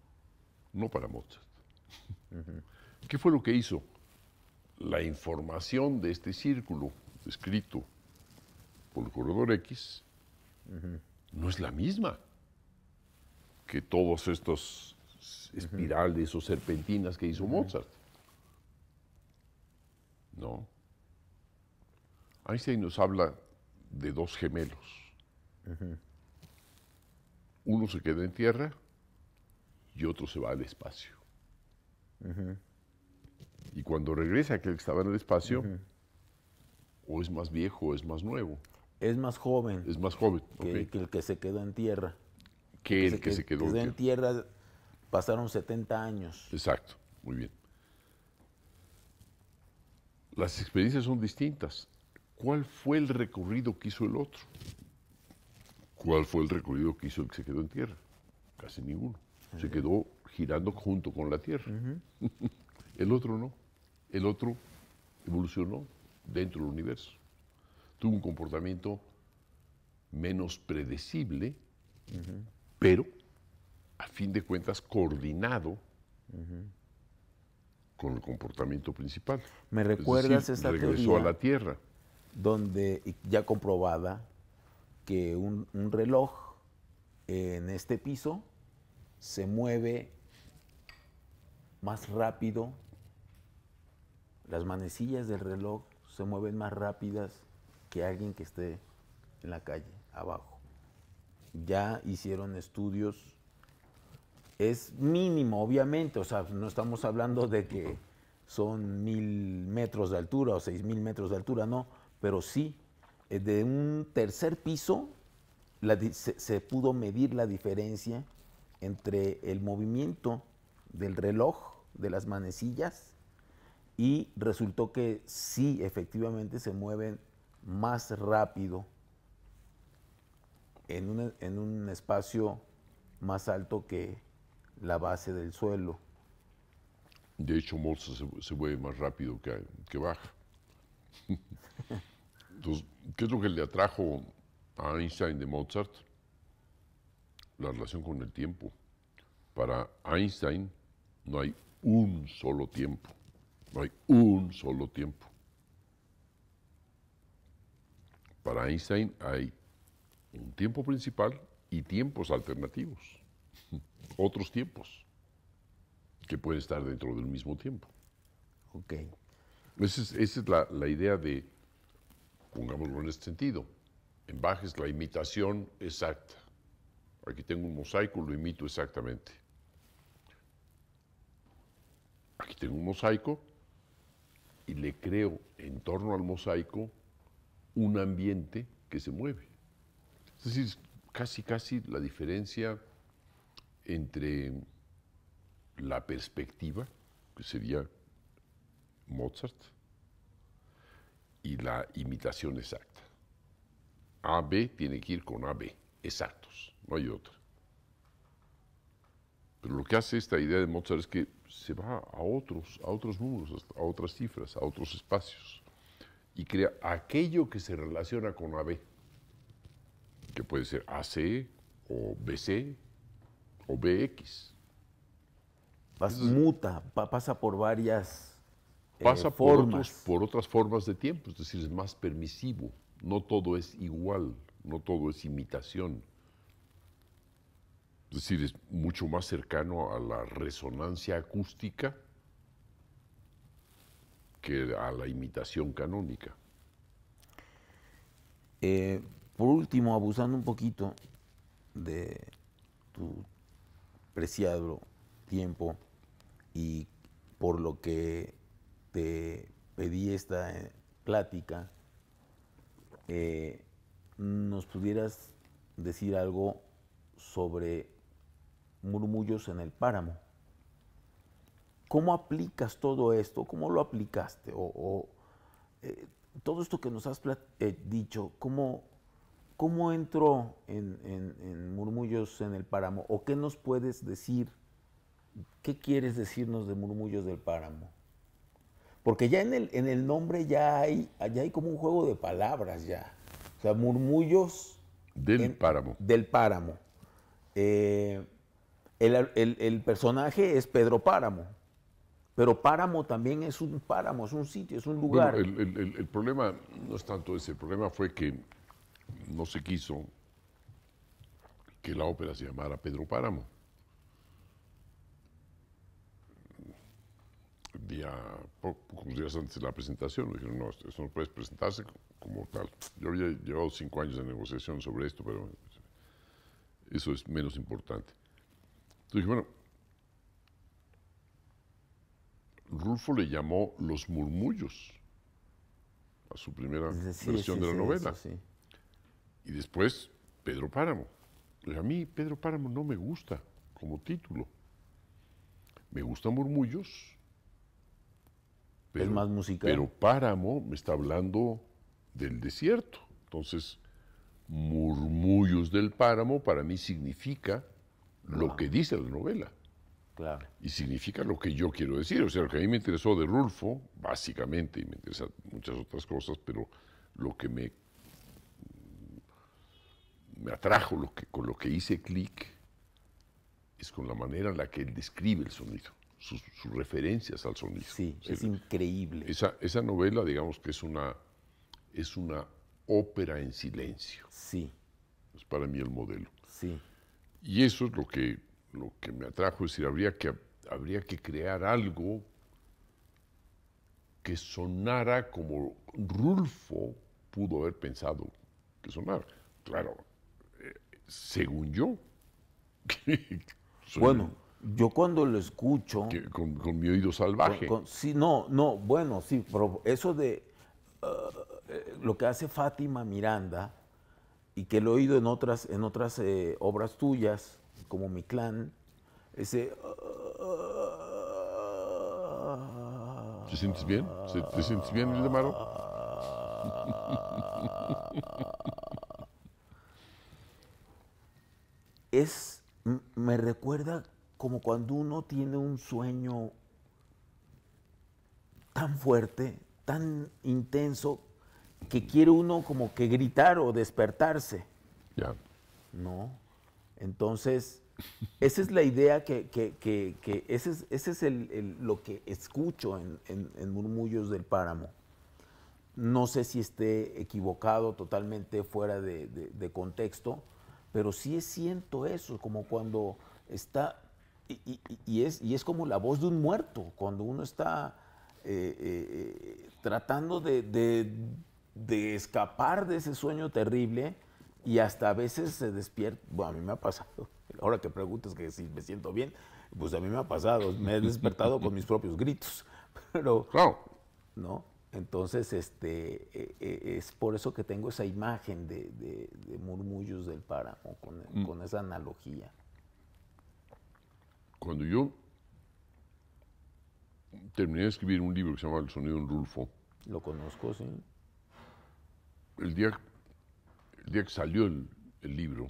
Speaker 2: No para Mozart. ¿Qué fue lo que hizo? La información de este círculo descrito por el corredor X no es la misma que todos estos espirales o serpentinas que hizo Mozart. No. Einstein nos habla de dos gemelos. Uno se queda en tierra y otro se va al espacio. Y cuando regresa aquel que estaba en el espacio, o es más viejo o es más nuevo.
Speaker 1: Es más joven
Speaker 2: Es más joven.
Speaker 1: que,
Speaker 2: ok.
Speaker 1: que el que se quedó en tierra.
Speaker 2: Que el que se quedó en
Speaker 1: en
Speaker 2: tierra.
Speaker 1: tierra pasaron 70 años.
Speaker 2: Exacto, muy bien. Las experiencias son distintas. ¿Cuál fue el recorrido que hizo el otro? ¿Cuál fue el recorrido que hizo el que se quedó en tierra? Casi ninguno. Se quedó girando junto con la Tierra. el otro no. El otro evolucionó dentro del universo. Tuvo un comportamiento menos predecible, pero a fin de cuentas coordinado con el comportamiento principal.
Speaker 1: ¿Me
Speaker 2: Es
Speaker 1: recuerdas
Speaker 2: decir,
Speaker 1: esa
Speaker 2: regresó
Speaker 1: teoría?
Speaker 2: a la Tierra.
Speaker 1: donde ya comprobada que un, un reloj en este piso se mueve más rápido, las manecillas del reloj se mueven más rápidas que alguien que esté en la calle, abajo. Ya hicieron estudios, es mínimo, obviamente, o sea, no estamos hablando de que son mil metros de altura o seis mil metros de altura, no, pero sí, eh, de un tercer piso se pudo medir la diferencia entre el movimiento del reloj, de las manecillas, y resultó que sí, efectivamente se mueven más rápido en un, en un espacio más alto que la base del suelo.
Speaker 2: De hecho, Mozart se, se mueve más rápido que, que baja. Entonces, ¿qué es lo que le atrajo a Einstein de Mozart? La relación con el tiempo. Para Einstein no hay un solo tiempo. No hay un solo tiempo. Para Einstein hay un tiempo principal y tiempos alternativos. Otros tiempos que pueden estar dentro del mismo tiempo.
Speaker 1: Ok.
Speaker 2: Esa es, esa es la, la idea de, pongámoslo en este sentido, en Bach es la imitación exacta. Aquí tengo un mosaico, lo imito exactamente. Aquí tengo un mosaico y le creo en torno al mosaico un ambiente que se mueve. Es decir, casi, casi la diferencia entre la perspectiva, que sería Mozart, y la imitación exacta. AB tiene que ir con AB, exactos, no hay otra. Pero lo que hace esta idea de Mozart es que se va a otros, a otros números, a otras cifras, a otros espacios, y crea aquello que se relaciona con AB, que puede ser AC o BC o BX.
Speaker 1: Pas- muta, pa- pasa por varias eh,
Speaker 2: pasa por,
Speaker 1: formas.
Speaker 2: otros- por otras formas de tiempo, es decir, es más permisivo no todo es igual, no todo es imitación. Es decir, es mucho más cercano a la resonancia acústica que a la imitación canónica.
Speaker 1: Eh, por último, abusando un poquito de tu preciado tiempo y por lo que te pedí esta eh, plática, eh, nos pudieras decir algo sobre murmullos en el páramo. ¿Cómo aplicas todo esto? ¿Cómo lo aplicaste? O, eh, todo esto que nos has dicho, ¿cómo, cómo entró en murmullos en el páramo? ¿O qué nos puedes decir? ¿Qué quieres decirnos de murmullos del páramo? Porque ya en el, en el nombre ya hay, hay como un juego de palabras ya. O sea, murmullos.
Speaker 2: Del páramo.
Speaker 1: Del páramo. Eh, el, personaje es Pedro Páramo. Pero Páramo también es un páramo, es un sitio, es un lugar.
Speaker 2: el, problema no es tanto ese, el problema fue que no se quiso que la ópera se llamara Pedro Páramo. día, pocos días antes de la presentación, me dijeron, no, esto no puedes presentarse como tal. Yo había llevado cinco años de negociación sobre esto, pero eso es menos importante. Entonces dije, bueno, Rulfo le llamó Los Murmullos a su primera versión de la novela. y después Pedro Páramo. a mí Pedro Páramo no me gusta como título. Me gustan Murmullos
Speaker 1: es más musical.
Speaker 2: Pero Páramo me está hablando del desierto. Entonces, murmullos del páramo para mí significa lo que dice la novela.
Speaker 1: Claro.
Speaker 2: Y significa lo que yo quiero decir. O sea, lo que a mí me interesó de Rulfo, básicamente, y me interesan muchas otras cosas, pero lo que me, me atrajo, lo que, con lo que hice clic, es con la manera en la que él describe el sonido sus, referencias al sonido.
Speaker 1: Sí, es increíble.
Speaker 2: Esa, esa, novela, digamos que es una, es una ópera en silencio.
Speaker 1: Sí.
Speaker 2: Es para mí el modelo.
Speaker 1: Sí.
Speaker 2: Y eso es lo que, lo que me atrajo, es decir, habría que, habría que crear algo que sonara como Rulfo pudo haber pensado que sonara. Claro, eh, según yo.
Speaker 1: bueno, yo cuando lo escucho...
Speaker 2: con, mi oído salvaje.
Speaker 1: sí, no, no, bueno, sí, pero eso de uh, eh, lo que hace Fátima Miranda y que lo he oído en otras, en otras eh, obras tuyas, como Mi Clan, ese...
Speaker 2: ¿Te sientes bien? ¿Te sientes bien, Maro?
Speaker 1: es, me recuerda como cuando uno tiene un sueño tan fuerte, tan intenso, que quiere uno como que gritar o despertarse.
Speaker 2: Ya.
Speaker 1: ¿No? Entonces, esa es la idea que, ese es, ese es el, lo que escucho en, Murmullos del Páramo. No sé si esté equivocado, totalmente fuera de, de contexto, pero sí siento eso, como cuando está y, es, y es como la voz de un muerto, cuando uno está eh, eh, tratando de, escapar de ese sueño terrible y hasta a veces se despierta. Bueno, a mí me ha pasado. Ahora que preguntas que si me siento bien, pues a mí me ha pasado. Me he despertado con mis propios gritos. Pero, ¿no? Entonces, este, eh, es por eso que tengo esa imagen de, murmullos del páramo, con, mm. con esa analogía.
Speaker 2: Cuando yo terminé de escribir un libro que se llama El sonido en Rulfo.
Speaker 1: Lo conozco, sí.
Speaker 2: El día, el día que salió el, el libro,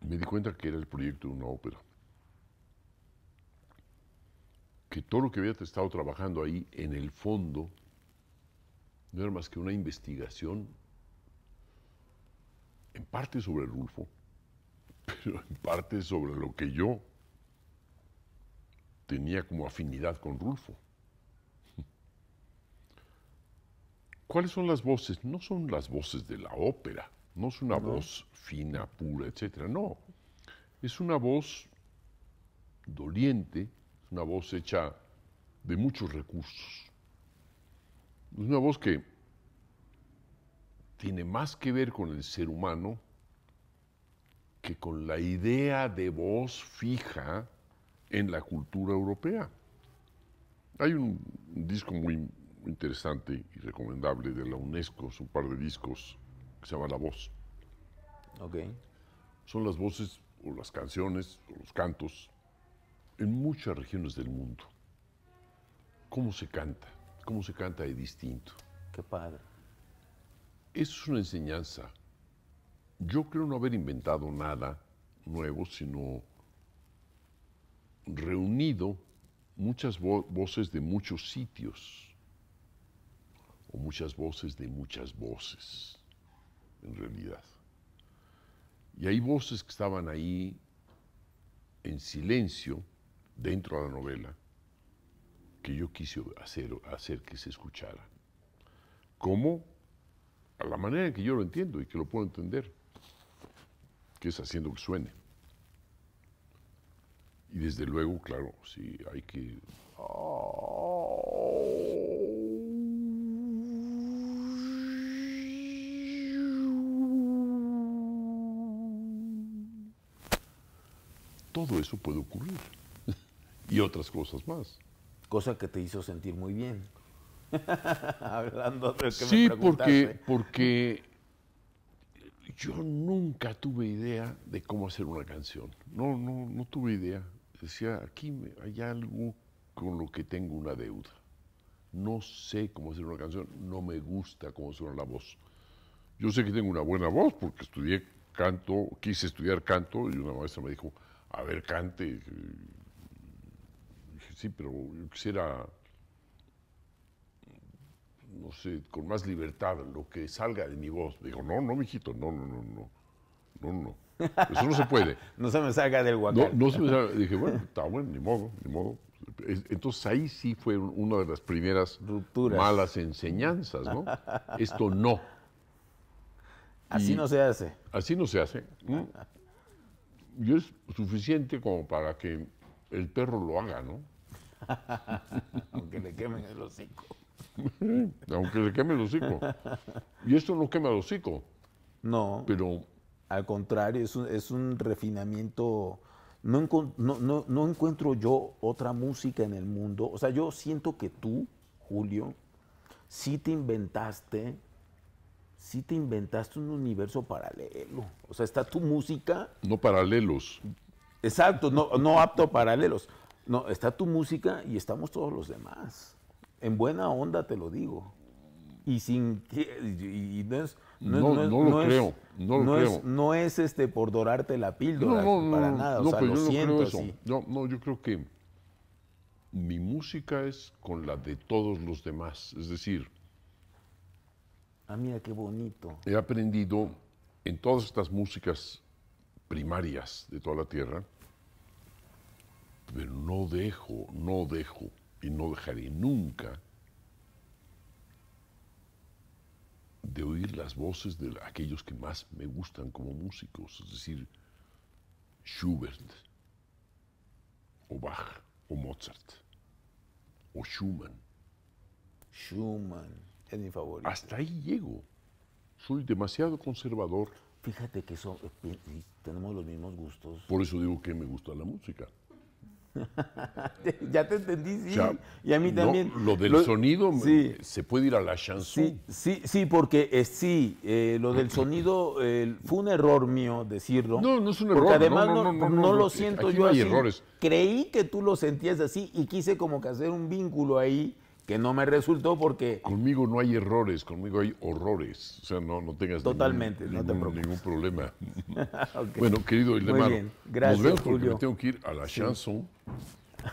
Speaker 2: me di cuenta que era el proyecto de una ópera. Que todo lo que había estado trabajando ahí, en el fondo, no era más que una investigación, en parte sobre Rulfo, pero en parte sobre lo que yo tenía como afinidad con Rulfo. ¿Cuáles son las voces? No son las voces de la ópera, no es una voz fina, pura, etcétera, no. Es una voz doliente, es una voz hecha de muchos recursos. Es una voz que tiene más que ver con el ser humano que con la idea de voz fija en la cultura europea. Hay un, disco muy interesante y recomendable de la UNESCO, es un par de discos que se llama La Voz.
Speaker 1: Ok.
Speaker 2: Son las voces o las canciones o los cantos en muchas regiones del mundo. ¿Cómo se canta? ¿Cómo se canta de distinto?
Speaker 1: Qué padre.
Speaker 2: Eso es una enseñanza. Yo creo no haber inventado nada nuevo, sino reunido muchas voces de muchos sitios, o muchas voces de muchas voces, en realidad. Y hay voces que estaban ahí en silencio dentro de la novela que yo quise hacer, hacer que se escuchara. ¿Cómo? A la manera en que yo lo entiendo y que lo puedo entender, que es haciendo que suene. Y desde luego, claro, sí, hay que... Todo eso puede ocurrir. y otras cosas más.
Speaker 1: Cosa que te hizo sentir muy bien. Hablando de que
Speaker 2: sí,
Speaker 1: me
Speaker 2: porque, porque yo nunca tuve idea de cómo hacer una canción. No, no, no tuve idea. Decía, aquí hay algo con lo que tengo una deuda. No sé cómo hacer una canción, no me gusta cómo suena la voz. Yo sé que tengo una buena voz porque estudié canto, quise estudiar canto y una maestra me dijo, a ver, cante. dije, sí, pero yo quisiera, no sé, con más libertad, lo que salga de mi voz. Me dijo, no, no, mijito, no, no, no, no, no, no. Eso no se puede.
Speaker 1: no se me salga del huacán.
Speaker 2: No, no se me salga. Dije, bueno, está bueno, ni modo, ni modo. Entonces ahí sí fue una de las primeras
Speaker 1: Rupturas.
Speaker 2: malas enseñanzas, ¿no? Esto no.
Speaker 1: Así
Speaker 2: Y-
Speaker 1: no se hace.
Speaker 2: Así no se hace. ¿no? Y es suficiente como para que el perro lo haga, ¿no?
Speaker 1: Aunque le quemen el hocico.
Speaker 2: Aunque le queme el hocico. Y esto no quema el hocico,
Speaker 1: No,
Speaker 2: pero
Speaker 1: al contrario, es un, es un refinamiento. No, no, no, no encuentro yo otra música en el mundo. O sea, yo siento que tú, Julio, sí te inventaste, sí te inventaste un universo paralelo. O sea, está tu música
Speaker 2: no paralelos.
Speaker 1: Exacto, no, no apto paralelos. No, está tu música y estamos todos los demás. En buena onda te lo digo. Y sin y, y no es
Speaker 2: No,
Speaker 1: es-
Speaker 2: no lo
Speaker 1: es-
Speaker 2: creo, no lo creo.
Speaker 1: no es este por dorarte la píldora para nada, o sea,
Speaker 2: pero
Speaker 1: lo
Speaker 2: yo no
Speaker 1: siento
Speaker 2: creo eso.
Speaker 1: así.
Speaker 2: No, no, yo creo que mi música es con la de todos los demás. Es decir,
Speaker 1: Ah, mira qué bonito.
Speaker 2: he aprendido en todas estas músicas primarias de toda la tierra, pero no dejo, no dejo y no dejaré nunca de oír las voces de aquellos que más me gustan como músicos, es decir, Schubert, o Bach, o Mozart, o Schumann.
Speaker 1: Schumann es mi favorito.
Speaker 2: Hasta ahí llego. Soy demasiado conservador,
Speaker 1: Fíjate que son, eh, tenemos los mismos gustos.
Speaker 2: por eso digo que me gusta la música.
Speaker 1: ya te entendí, sí.
Speaker 2: O sea,
Speaker 1: y a mí
Speaker 2: no,
Speaker 1: también.
Speaker 2: lo del
Speaker 1: Lo-
Speaker 2: sonido
Speaker 1: Sí.
Speaker 2: se puede ir a la chanson.
Speaker 1: Sí, sí, sí, porque eh, sí, eh, lo del sonido eh, fue un error mío decirlo.
Speaker 2: No, no es un
Speaker 1: Porque
Speaker 2: error,
Speaker 1: además
Speaker 2: no,
Speaker 1: no,
Speaker 2: no, no,
Speaker 1: no
Speaker 2: no,
Speaker 1: lo
Speaker 2: no,
Speaker 1: siento yo
Speaker 2: no
Speaker 1: así.
Speaker 2: errores.
Speaker 1: Creí que tú lo sentías así y quise como que hacer un vínculo ahí que no me resultó porque
Speaker 2: Conmigo no hay errores, conmigo hay horrores. O sea, no, no tengas
Speaker 1: Totalmente,
Speaker 2: ningún,
Speaker 1: no
Speaker 2: ningún- problema. Bueno, querido
Speaker 1: gracias,
Speaker 2: nos vemos porque
Speaker 1: Julio.
Speaker 2: me tengo que ir a la chanson.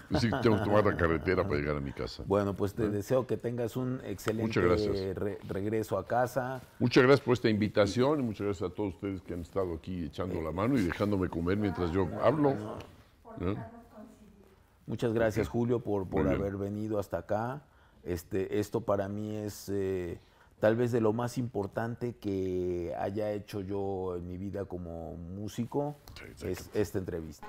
Speaker 2: Es decir, tengo que tomar la carretera para llegar a mi casa.
Speaker 1: bueno, pues te deseo que tengas un excelente re- regreso a casa.
Speaker 2: Muchas gracias por esta invitación y muchas gracias a todos ustedes que han estado aquí echando la mano y dejándome comer mientras yo hablo. ¿no?
Speaker 1: Muchas gracias, Julio, por, por haber venido hasta acá. Este, esto para mí es, eh, tal vez de lo más importante que haya hecho yo en mi vida como músico
Speaker 2: Sí,
Speaker 1: es esta entrevista.